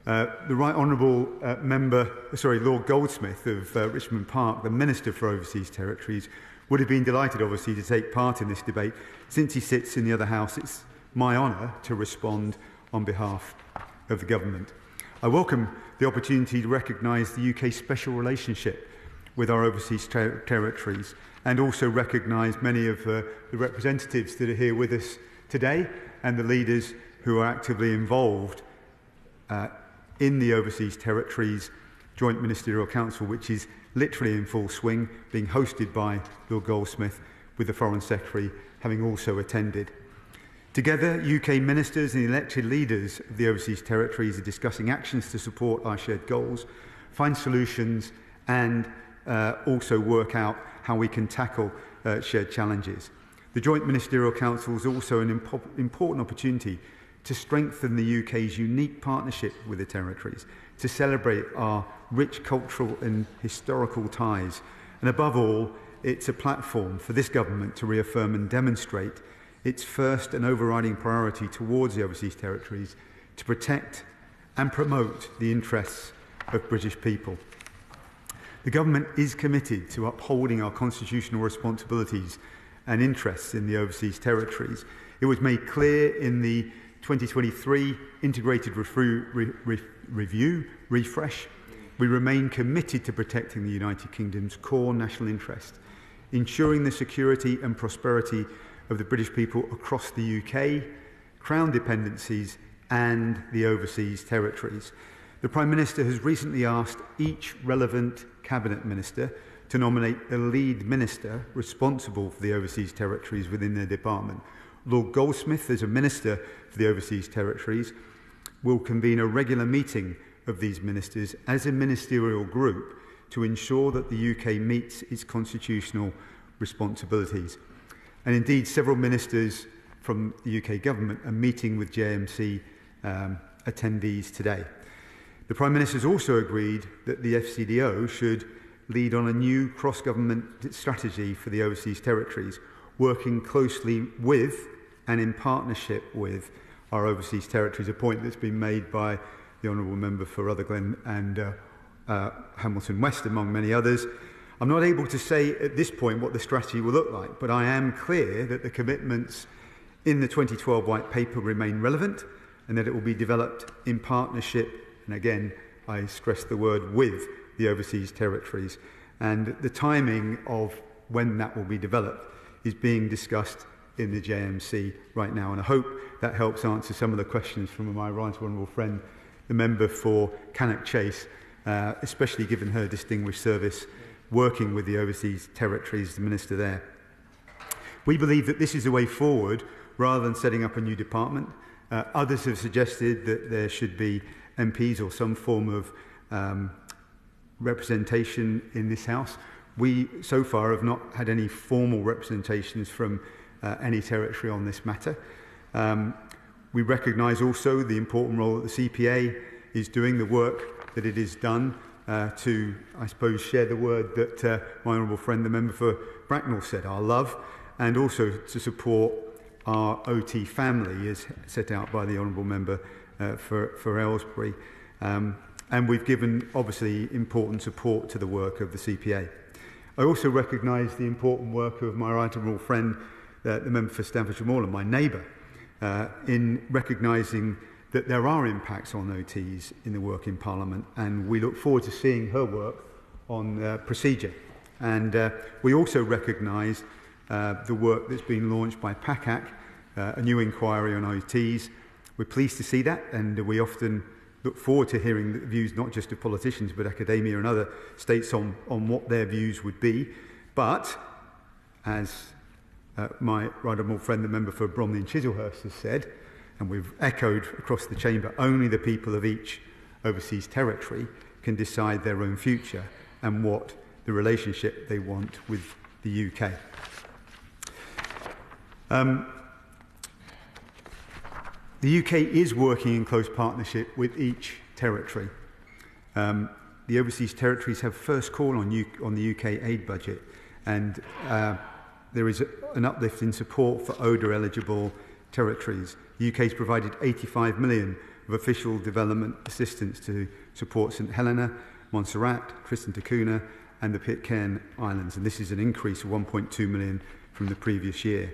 Speaker 16: Uh, the Right Honourable uh, Member, sorry, Lord Goldsmith of uh, Richmond Park, the Minister for Overseas Territories, would have been delighted, obviously, to take part in this debate. Since he sits in the other House, it's my honour to respond on behalf of the government. I welcome the opportunity to recognise the UK's special relationship with our overseas ter territories and also recognise many of uh, the representatives that are here with us today and the leaders who are actively involved uh, in the overseas territories Joint Ministerial Council, which is literally in full swing, being hosted by Lord Goldsmith, with the Foreign Secretary having also attended. Together, UK ministers and elected leaders of the overseas territories are discussing actions to support our shared goals, find solutions, and uh, also work out how we can tackle uh, shared challenges. The Joint Ministerial Council is also an impo important opportunity to strengthen the UK's unique partnership with the territories, to celebrate our rich cultural and historical ties. And above all, it's a platform for this government to reaffirm and demonstrate its first and overriding priority towards the overseas territories to protect and promote the interests of British people. The government is committed to upholding our constitutional responsibilities and interests in the overseas territories. It was made clear in the 2023 Integrated Refru Re Re Review, Refresh We remain committed to protecting the United Kingdom's core national interest, ensuring the security and prosperity of the British people across the UK, Crown dependencies, and the overseas territories. The Prime Minister has recently asked each relevant Cabinet Minister to nominate the lead minister responsible for the overseas territories within their department. Lord Goldsmith, as a minister for the overseas territories, will convene a regular meeting of these ministers as a ministerial group to ensure that the UK meets its constitutional responsibilities. And indeed, several ministers from the UK government are meeting with JMC um, attendees today. The Prime Minister has also agreed that the FCDO should lead on a new cross-government strategy for the overseas territories, working closely with and in partnership with our overseas territories, a point that's been made by the Honourable Member for Rutherglen and uh, uh, Hamilton West, among many others. I'm not able to say at this point what the strategy will look like, but I am clear that the commitments in the 2012 White Paper remain relevant and that it will be developed in partnership, and again, I stress the word with the overseas territories. And the timing of when that will be developed is being discussed in the JMC right now. And I hope that helps answer some of the questions from my right honourable friend the member for Cannock Chase, uh, especially given her distinguished service working with the overseas territories, the minister there. We believe that this is a way forward rather than setting up a new department. Uh, others have suggested that there should be MPs or some form of um, representation in this House. We, so far, have not had any formal representations from uh, any territory on this matter. Um, We recognise also the important role that the CPA is doing, the work that it has done uh, to, I suppose, share the word that uh, my honourable friend, the member for Bracknell, said, our love, and also to support our OT family as set out by the honourable member uh, for, for Aylesbury. Um, and we've given, obviously, important support to the work of the CPA. I also recognise the important work of my right honourable friend, uh, the member for Stamfordshire Moorland, my neighbour, uh, in recognising that there are impacts on OTs in the work in Parliament, and we look forward to seeing her work on uh, procedure. And uh, we also recognise uh, the work that's been launched by PACAC, uh, a new inquiry on OTs. We're pleased to see that, and we often look forward to hearing the views not just of politicians but academia and other states on, on what their views would be. But, as uh, my right honourable friend, the member for Bromley and Chislehurst, has said, and we've echoed across the chamber, only the people of each overseas territory can decide their own future and what the relationship they want with the UK. Um, the UK is working in close partnership with each territory. Um, the overseas territories have first call on, U on the UK aid budget, and uh, there is an uplift in support for ODA eligible territories. The UK has provided 85 million of official development assistance to support St Helena, Montserrat, Tristan da Cunha and the Pitcairn Islands and this is an increase of 1.2 million from the previous year.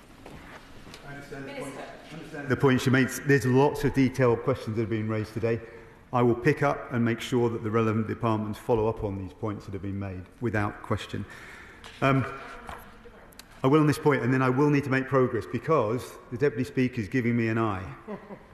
Speaker 16: I
Speaker 1: understand the, point, understand the
Speaker 16: point she makes. There's lots of detailed questions that have been raised today. I will pick up and make sure that the relevant departments follow up on these points that have been made without question. Um, I will on this point, and then I will need to make progress because the Deputy Speaker is giving me an eye.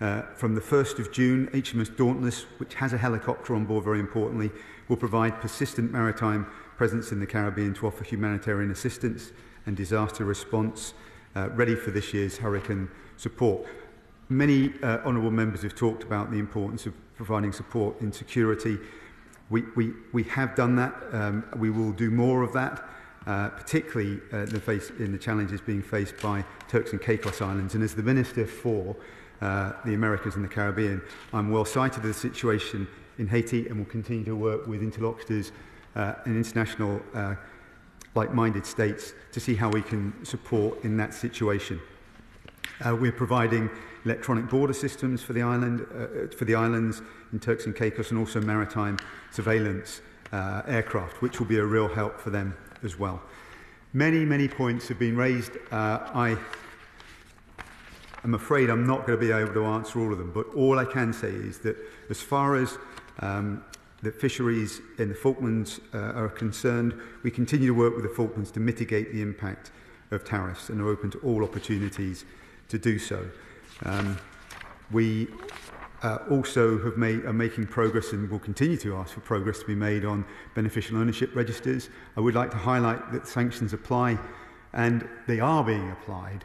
Speaker 16: Uh, from the 1st of June, HMS Dauntless, which has a helicopter on board very importantly, will provide persistent maritime presence in the Caribbean to offer humanitarian assistance and disaster response uh, ready for this year's hurricane support. Many uh, honourable members have talked about the importance of providing support in security We, we, we have done that. Um, we will do more of that, uh, particularly uh, in, the face, in the challenges being faced by Turks and Caicos Islands. And as the Minister for uh, the Americas and the Caribbean, I'm well sighted of the situation in Haiti and will continue to work with interlocutors uh, and international uh, like-minded states to see how we can support in that situation. Uh, we're providing electronic border systems for the island, uh, uh, for the islands in Turks and Caicos, and also maritime surveillance uh, aircraft, which will be a real help for them as well. Many, many points have been raised. Uh, I i'm afraid I'm not going to be able to answer all of them, but all I can say is that as far as um, the fisheries in the Falklands uh, are concerned, we continue to work with the Falklands to mitigate the impact of tariffs and are open to all opportunities to do so. Um, we uh, also have made, are making progress and will continue to ask for progress to be made on beneficial ownership registers. I would like to highlight that sanctions apply and they are being applied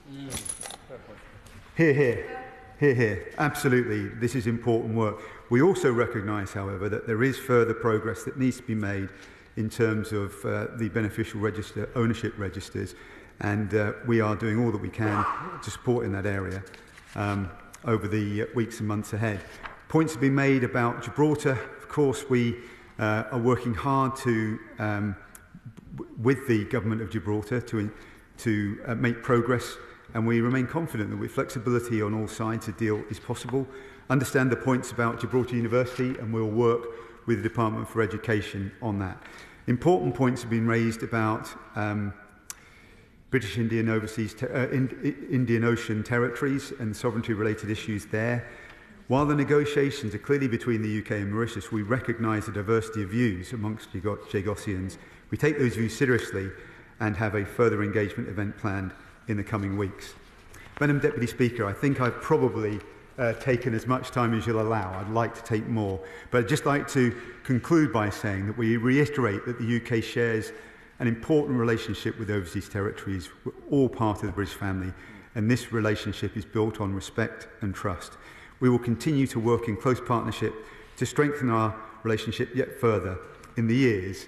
Speaker 5: Mm.
Speaker 16: Here, here. Here, here. Absolutely. This is important work. We also recognise, however, that there is further progress that needs to be made in terms of uh, the beneficial register, ownership registers, and uh, we are doing all that we can to support in that area um, over the uh, weeks and months ahead. Points have been made about Gibraltar. Of course, we uh, are working hard to, um, with the government of Gibraltar to, to uh, make progress and we remain confident that with flexibility on all sides a deal is possible. Understand the points about Gibraltar University and we'll work with the Department for Education on that. Important points have been raised about um, British Indian overseas uh, in, Indian Ocean territories and sovereignty related issues there. While the negotiations are clearly between the UK and Mauritius, we recognise the diversity of views amongst Jagossians. We take those views seriously and have a further engagement event planned in the coming weeks. Madam Deputy Speaker, I think I've probably uh, taken as much time as you'll allow. I'd like to take more. But I'd just like to conclude by saying that we reiterate that the UK shares an important relationship with overseas territories. We're all part of the British family, and this relationship is built on respect and trust. We will continue to work in close partnership to strengthen our relationship yet further in the years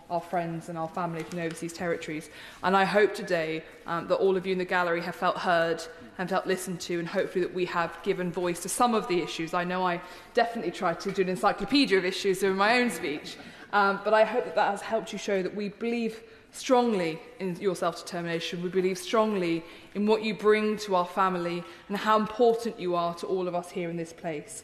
Speaker 1: our friends and our family from overseas territories. And I hope today um, that all of you in the gallery have felt heard and felt listened to, and hopefully that we have given voice to some of the issues. I know I definitely tried to do an encyclopedia of issues in my own speech, um, but I hope that that has helped you show that we believe strongly in your self-determination. We believe strongly in what you bring to our family and how important you are to all of us here in this place.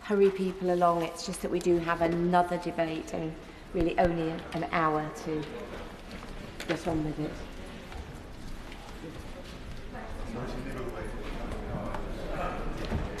Speaker 17: hurry people along. It's just that we do have another debate and really only an hour to get on with it.